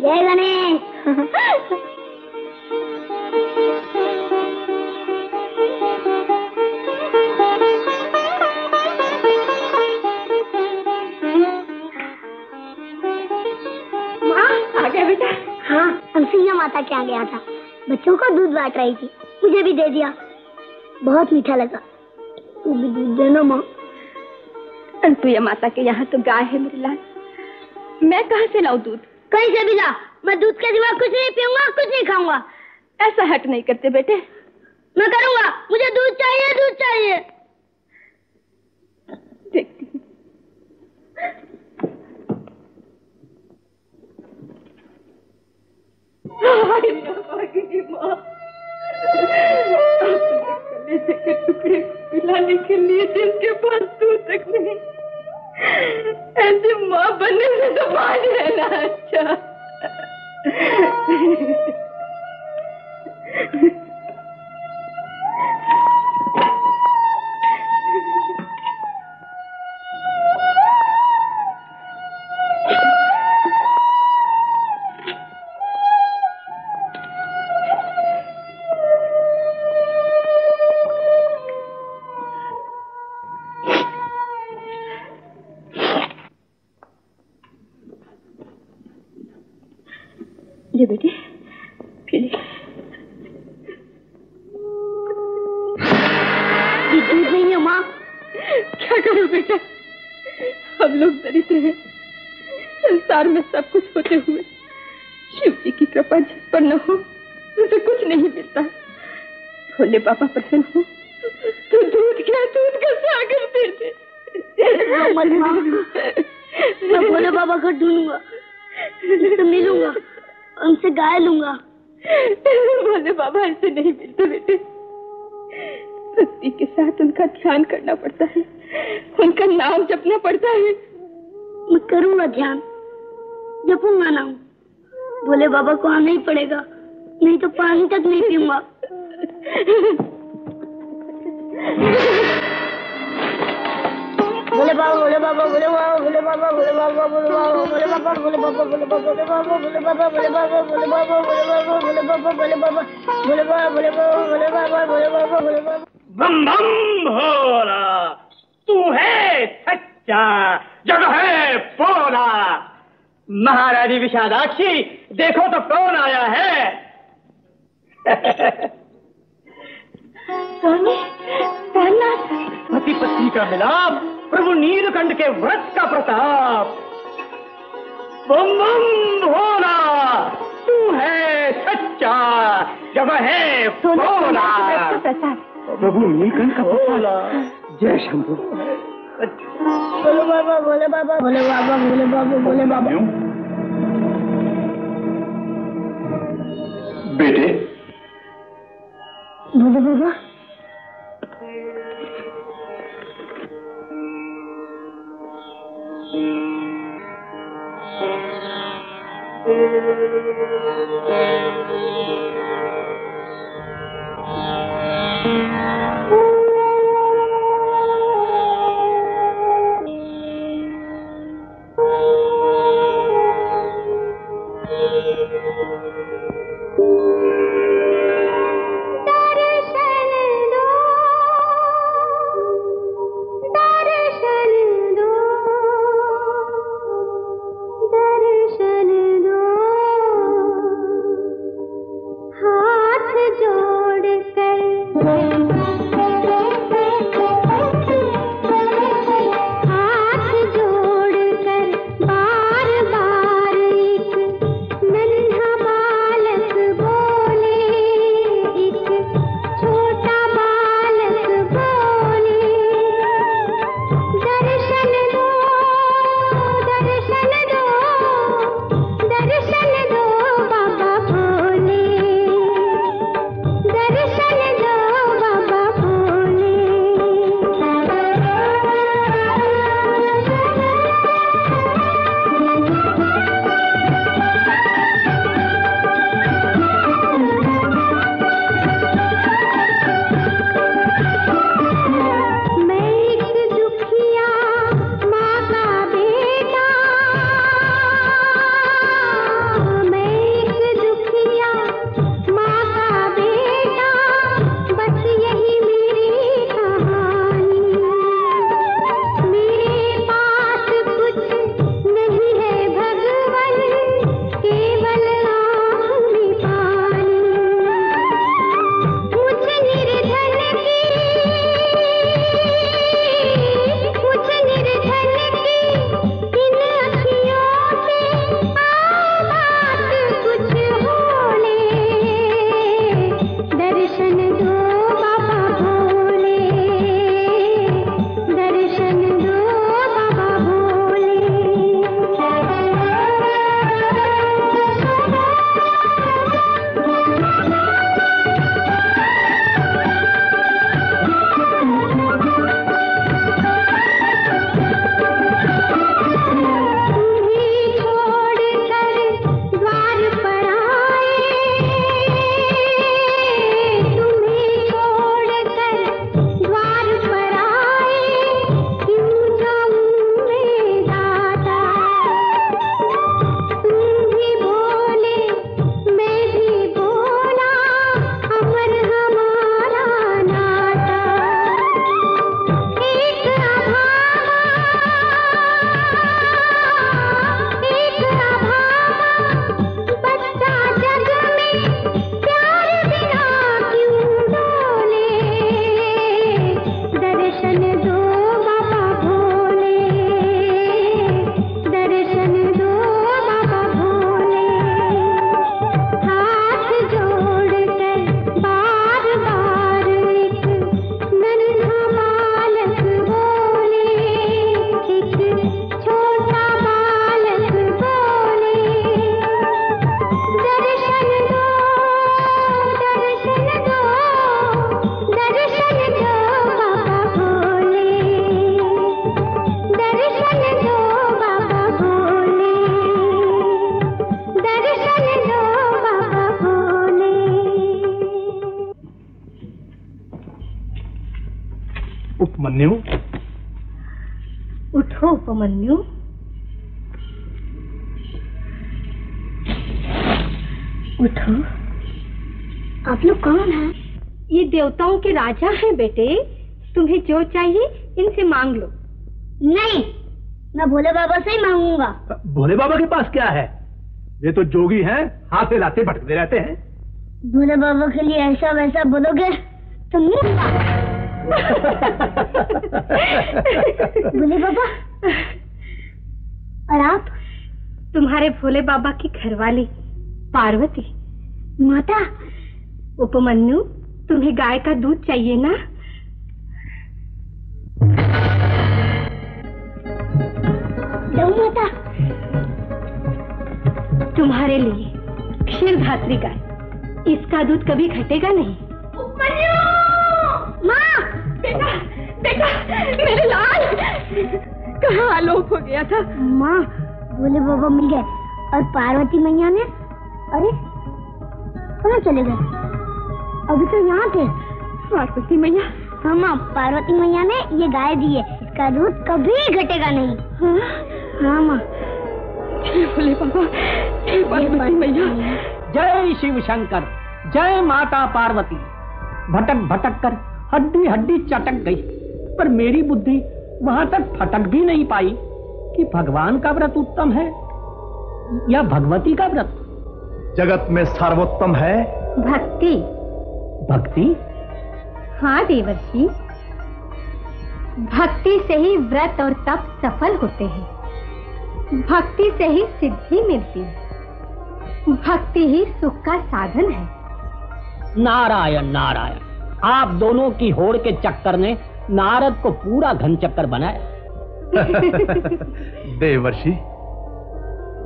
जय गणेश। बेटा? हाँ हमसिया माता के यहाँ गया था बच्चों को दूध बांट रही थी। मुझे भी दे दिया। बहुत मीठा लगा। तू भी दूध देना माँ। अनसुईया माता के यहाँ तो गाय है मेरे लाल। मैं कहाँ से लाऊ दूध? कहीं से भी ला। मैं दूध के सिवा कुछ नहीं पीऊँगा कुछ नहीं खाऊँगा। ऐसा हट नहीं करते बेटे। मैं करूँगा। मुझे दूध चाहिए दूध चाहिए। हाय नाभागी माँ कलेजे के टुकड़े पिलाने के लिए जिनके पास दूध तक नहीं ऐसे माँ बनने से तो मान रहना अच्छा बाबा प्रसन्न हो। तो दूध क्या दूध का सागर दे दे। मैं भोले बाबा को ढूंढूँगा उनसे मिलूँगा। उनसे गाय लूँगा। भोले बाबा ऐसे नहीं मिलते बेटे। भक्ति के साथ उनका ध्यान करना पड़ता है। उनका नाम जपना पड़ता है। मैं करूँगा ध्यान। जपूँगा नाम। भोले बाबा को आना ही पड़ेगा। नहीं तो पानी तक नहीं पीऊँगा। बम बम भोला, तू है सच्चा, जग है भोला महारानी विशालाक्षी देखो तो कौन आया है? स्वामी पति पत्नी का मिलाप प्रभु नीलकंठ के व्रत का प्रताप। बम बम भोला तू है सच्चा जब है भोला। प्रभु नीलकंठ का भोला। जय शंभु। भोले बाबा भोले बाबा भोले बाबा भोले बाबा बोले बाबा। बेटे। भोले बाबा। बेटे तुम्हें जो चाहिए इनसे मांग लो। नहीं मैं भोले बाबा से ही मांगूँगा। भोले बाबा के पास क्या है? ये तो जोगी हैं हाथ हिलाते भटकते रहते हैं। भोले बाबा के लिए ऐसा वैसा बोलोगे तो मुँह भोले बाबा और आप? तुम्हारे भोले बाबा की घरवाली पार्वती माता उपमन्यु तुम्हें गाय का दूध चाहिए ना? माता। तुम्हारे लिए क्षीर धात्री गाय। इसका दूध कभी घटेगा नहीं। माँ! बेटा बेटा मेरे लाल! कहाँ आलोप हो गया था? माँ भोले बाबा मिल गए और पार्वती मैया ने अरे कहाँ चले गए? अभी तो यहाँ थे। पार्वती मैया। हाँ माँ पार्वती मैया ने ये गाय दी है। इसका दूध कभी घटेगा नहीं। हाँ माँ बाबा। जय पार्वती मैया। जय शिव शंकर। जय माता पार्वती। भटक भटक कर हड्डी हड्डी चटक गई। पर मेरी बुद्धि वहाँ तक फटक भी नहीं पाई कि भगवान का व्रत उत्तम है या भगवती का व्रत। जगत में सर्वोत्तम है। भक्ति। भक्ति? हाँ देवर्षि। भक्ति से ही व्रत और तप सफल होते हैं। भक्ति से ही सिद्धि मिलती है। भक्ति ही सुख का साधन है। नारायण नारायण आप दोनों की होड़ के चक्कर ने नारद को पूरा घन चक्कर बनाया। देवर्षि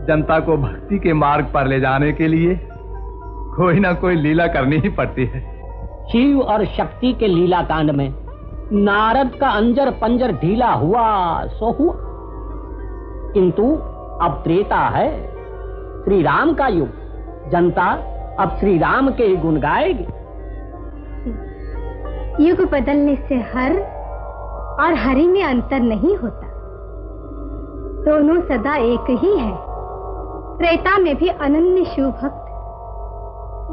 जनता को भक्ति के मार्ग पर ले जाने के लिए कोई ना कोई लीला करनी ही पड़ती है। शिव और शक्ति के लीला कांड में नारद का अंजर पंजर ढीला हुआ, सो हुआ। किंतु अब त्रेता है। श्री राम का युग। जनता अब श्री राम के ही गुण गाएगी। युग बदलने से हर और हरि में अंतर नहीं होता। दोनों सदा एक ही है। त्रेता में भी अनन्य शिव भक्त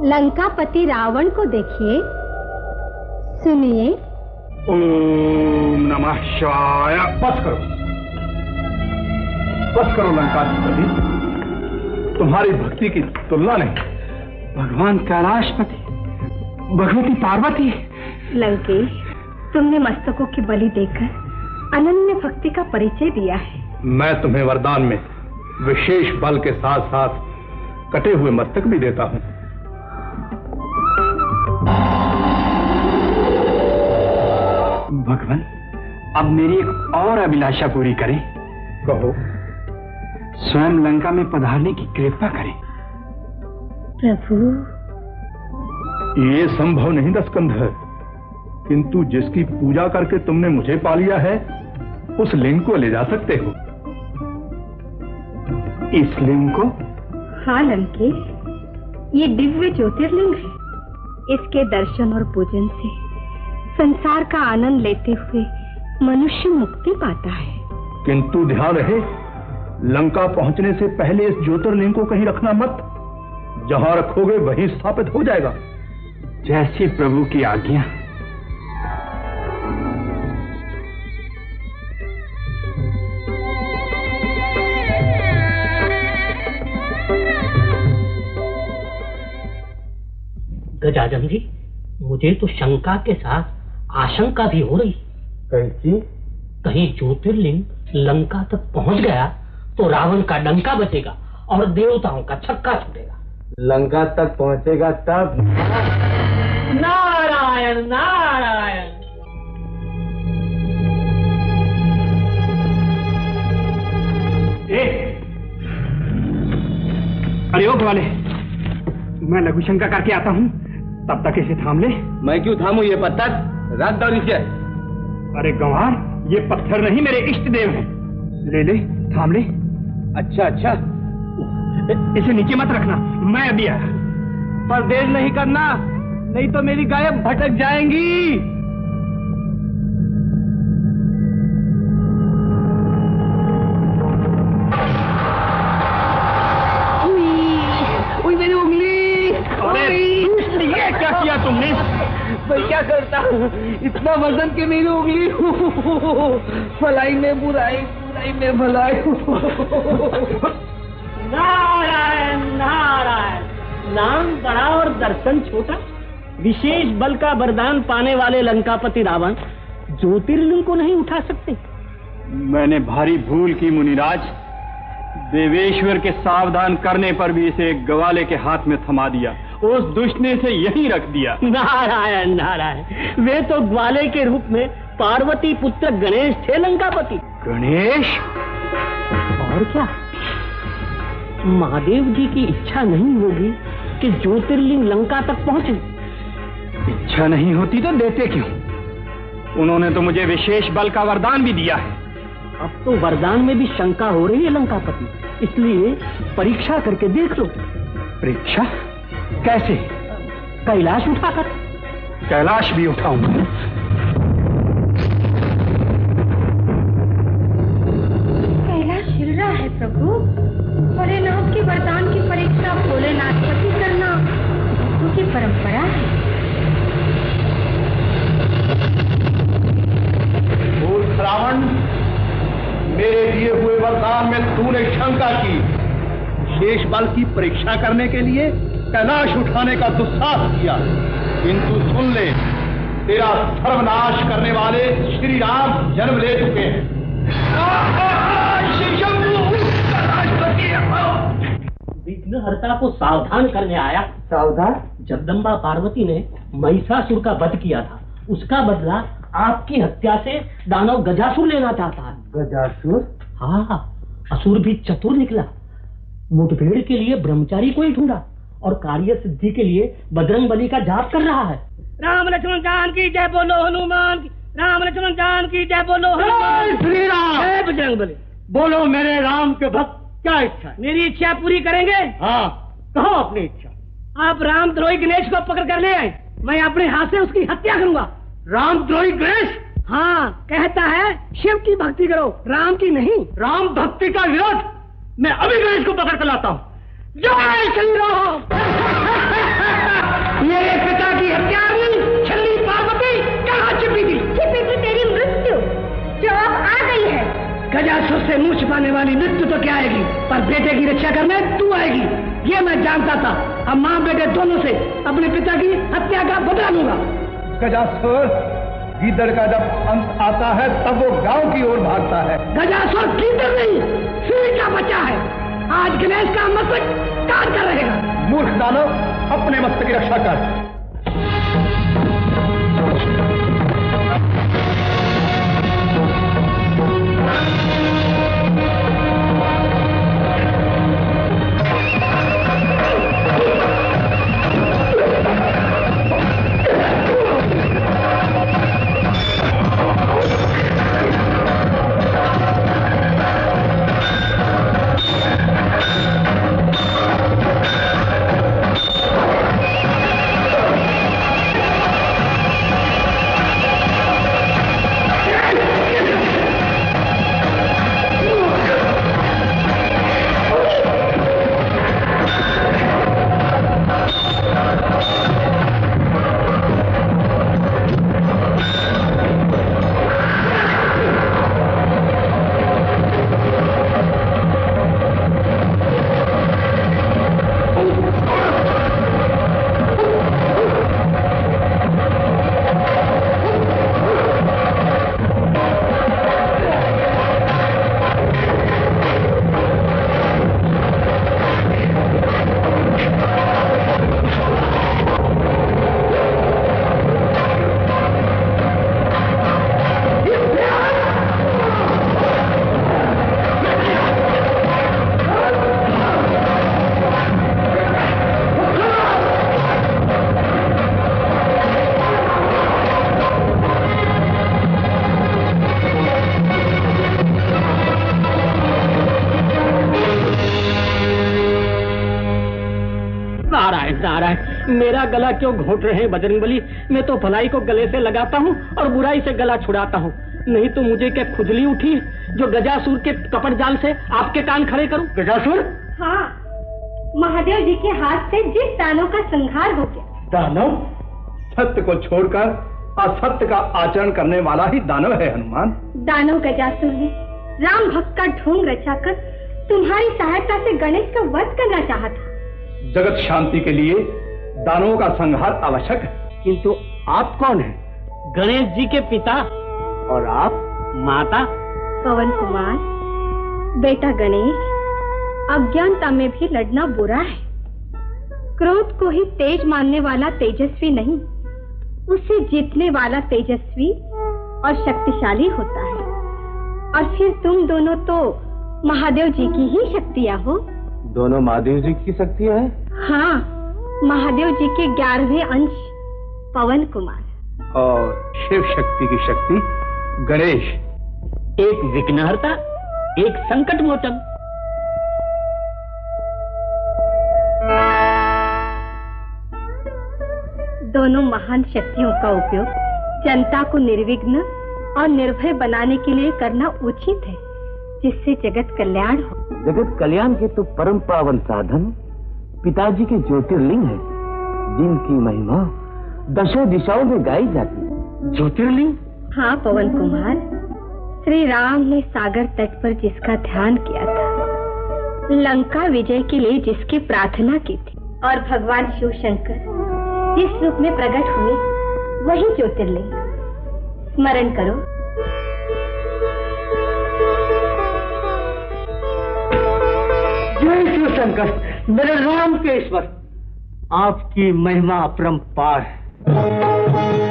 लंकापति रावण को देखिए। सुनिए। ओम नमः शिवाय। बस करो। बस करो लंकाधिपति तुम्हारी भक्ति की तुलना नहीं। भगवान कैलाशपति भगवती पार्वती। लंकेश तुमने मस्तकों की बलि देकर अनन्य भक्ति का परिचय दिया है। मैं तुम्हें वरदान में विशेष बल के साथ साथ कटे हुए मस्तक भी देता हूँ। अब मेरी एक और अभिलाषा पूरी करें। कहो। स्वयं लंका में पधारने की कृपा करें। प्रभु। ये संभव नहीं दस्कंध। किंतु जिसकी पूजा करके तुमने मुझे पा लिया है उस लिंग को ले जा सकते हो। इस लिंग को? हाँ लंकेश ये दिव्य ज्योतिर्लिंग है। इसके दर्शन और पूजन से संसार का आनंद लेते हुए मनुष्य मुक्ति पाता है। किंतु ध्यान रहे लंका पहुँचने से पहले इस ज्योतिर्लिंग को कहीं रखना मत। जहाँ रखोगे वहीं स्थापित हो जाएगा। जैसी प्रभु की आज्ञा। गजानन जी मुझे तो शंका के साथ आशंका भी हो रही। कैसी कहीं ज्योतिर्लिंग लंका तक पहुँच गया तो रावण का डंका बचेगा और देवताओं का छक्का छूटेगा। लंका तक पहुंचेगा तब। नारायण नारायण। ए, अरे ओ वाले मैं लघुशंका करके आता हूँ तब तक इसे थाम ले। मैं क्यों थामू ये पत्थर? रख दो नीचे अरे गंवार, ये पत्थर नहीं मेरे इष्ट देव है। ले ले, थाम ले। अच्छा अच्छा। इसे नीचे मत रखना, मैं अभी आया। पर देर नहीं करना, नहीं तो मेरी गायब भटक जाएँगी। इतना वज़न के मेरी उंगली भलाई में बुराई बुराई में भलाई। नारायण नारायण नाम बड़ा और दर्शन छोटा। विशेष बल का वरदान पाने वाले लंकापति रावण ज्योतिर्लिंग को नहीं उठा सकते। मैंने भारी भूल की मुनिराज। देवेश्वर के सावधान करने पर भी इसे गवाले के हाथ में थमा दिया। उस दुष्ट ने इसे यहीं रख दिया। नारायण नारायण। वे तो ग्वाले के रूप में पार्वती पुत्र गणेश थे लंकापति। गणेश? और क्या? महादेव जी की इच्छा नहीं होगी कि ज्योतिर्लिंग लंका तक पहुँचे। इच्छा नहीं होती तो देते क्यों? उन्होंने तो मुझे विशेष बल का वरदान भी दिया है। अब तो वरदान में भी शंका हो रही है लंकापति। इसलिए परीक्षा करके देख लो। परीक्षा? कैसे? कैलाश उठाकर। कैलाश भी उठाऊँगा कैलाश हिल रहा है प्रभु। भोलेनाथ के वरदान की परीक्षा भोलेनाथ पति करना। उनकी परंपरा है। मूर्ख रावण मेरे दिए हुए वरदान में तूने शंका की। शेष बल की परीक्षा करने के लिए कैलाश उठाने का दुस्साहस किया। किंतु सुन ले तेरा सर्वनाश करने वाले श्री राम जन्म ले चुके हैं। विघ्न हर्ता को सावधान करने आया। सावधान? जगदम्बा पार्वती ने महिषासुर का वध किया था। उसका बदला आपकी हत्या से दानव गजासुर लेना चाहता है। गजासुर? हाँ असुर भी चतुर निकला। मुठभेड़ के लिए ब्रह्मचारी को ही ढूंढा। और कार्य सिद्धि के लिए बजरंग बली का जाप कर रहा है। राम लक्ष्मण जान की जय बोलो हनुमान की। राम लक्ष्मण जान की जय बोलो हनुमान श्री राम जय बजरंग बली। बोलो मेरे राम के भक्त क्या इच्छा है? मेरी इच्छा पूरी करेंगे? हाँ कहो अपनी इच्छा। आप राम द्रोही गणेश को पकड़ कर ले आए। मैं अपने हाथ से उसकी हत्या करूँगा। राम द्रोही गणेश? हाँ कहता है शिव की भक्ति करो राम की नहीं। राम भक्ति का विरोध? मैं अभी गणेश को पकड़ कर लाता हूँ। जय श्री राम। मेरे पिता की हत्या छली पार्वती कहाँ छिपी थी? छिपी थी तेरी मृत्यु जो अब आ गई है। गजासुर से मुँह छिपाने वाली मृत्यु तो क्या आएगी? पर बेटे की रक्षा करने तू आएगी। ये मैं जानता था। अब माँ बेटे दोनों से अपने पिता की हत्या का बदला लूँगा। गजासुर गीदड़ का जब अंत आता है तब वो गाँव की ओर भागता है। गजासुर कीदर नहीं सुई का बच्चा है। आज गणेश का मस्तक काट कर रहेगा। मूर्ख दानव अपने मस्तक की रक्षा कर। गला क्यों घोट रहे हैं बजरंग बली मैं तो भलाई को गले से लगाता हूँ और बुराई से गला छुड़ाता हूँ। नहीं तो मुझे क्या खुजली उठी जो गजासुर के कपट जाल से आपके कान खड़े करूँ? गजासुर? हाँ महादेव जी के हाथ से जिस दानों का संहार हो गया। दानव? सत्य को छोड़कर असत्य का आचरण करने वाला ही दानव है हनुमान। दानव गजासुर ने राम भक्त का ढोंग रचाकर तुम्हारी सहायता से गणेश का वध करना चाहा था। जगत शांति के लिए दानवों का संहार आवश्यक है। किंतु आप कौन हैं? गणेश जी के पिता और आप माता? पवन कुमार बेटा गणेश अज्ञानता में भी लड़ना बुरा है। क्रोध को ही तेज मानने वाला तेजस्वी नहीं उसे जीतने वाला तेजस्वी और शक्तिशाली होता है। और फिर तुम दोनों तो महादेव जी की ही शक्तियाँ हो। दोनों महादेव जी की शक्तियाँ है? हाँ महादेव जी के ग्यारहवें अंश पवन कुमार। और शिव शक्ति की शक्ति गणेश। एक विघ्नहर्ता एक संकट मोचन। दोनों महान शक्तियों का उपयोग जनता को निर्विघ्न और निर्भय बनाने के लिए करना उचित है जिससे जगत कल्याण हो। जगत कल्याण के तो परम पावन साधन पिताजी के ज्योतिर्लिंग है जिनकी महिमा दशों दिशाओं में गाई जाती है। ज्योतिर्लिंग? हाँ पवन कुमार। श्री राम ने सागर तट पर जिसका ध्यान किया था लंका विजय के लिए जिसकी प्रार्थना की थी और भगवान शिव शंकर जिस रूप में प्रकट हुए वही ज्योतिर्लिंग। स्मरण करो। जय शिव शंकर। मेरे राम के ईश्वर आपकी महिमा अपरंपार है।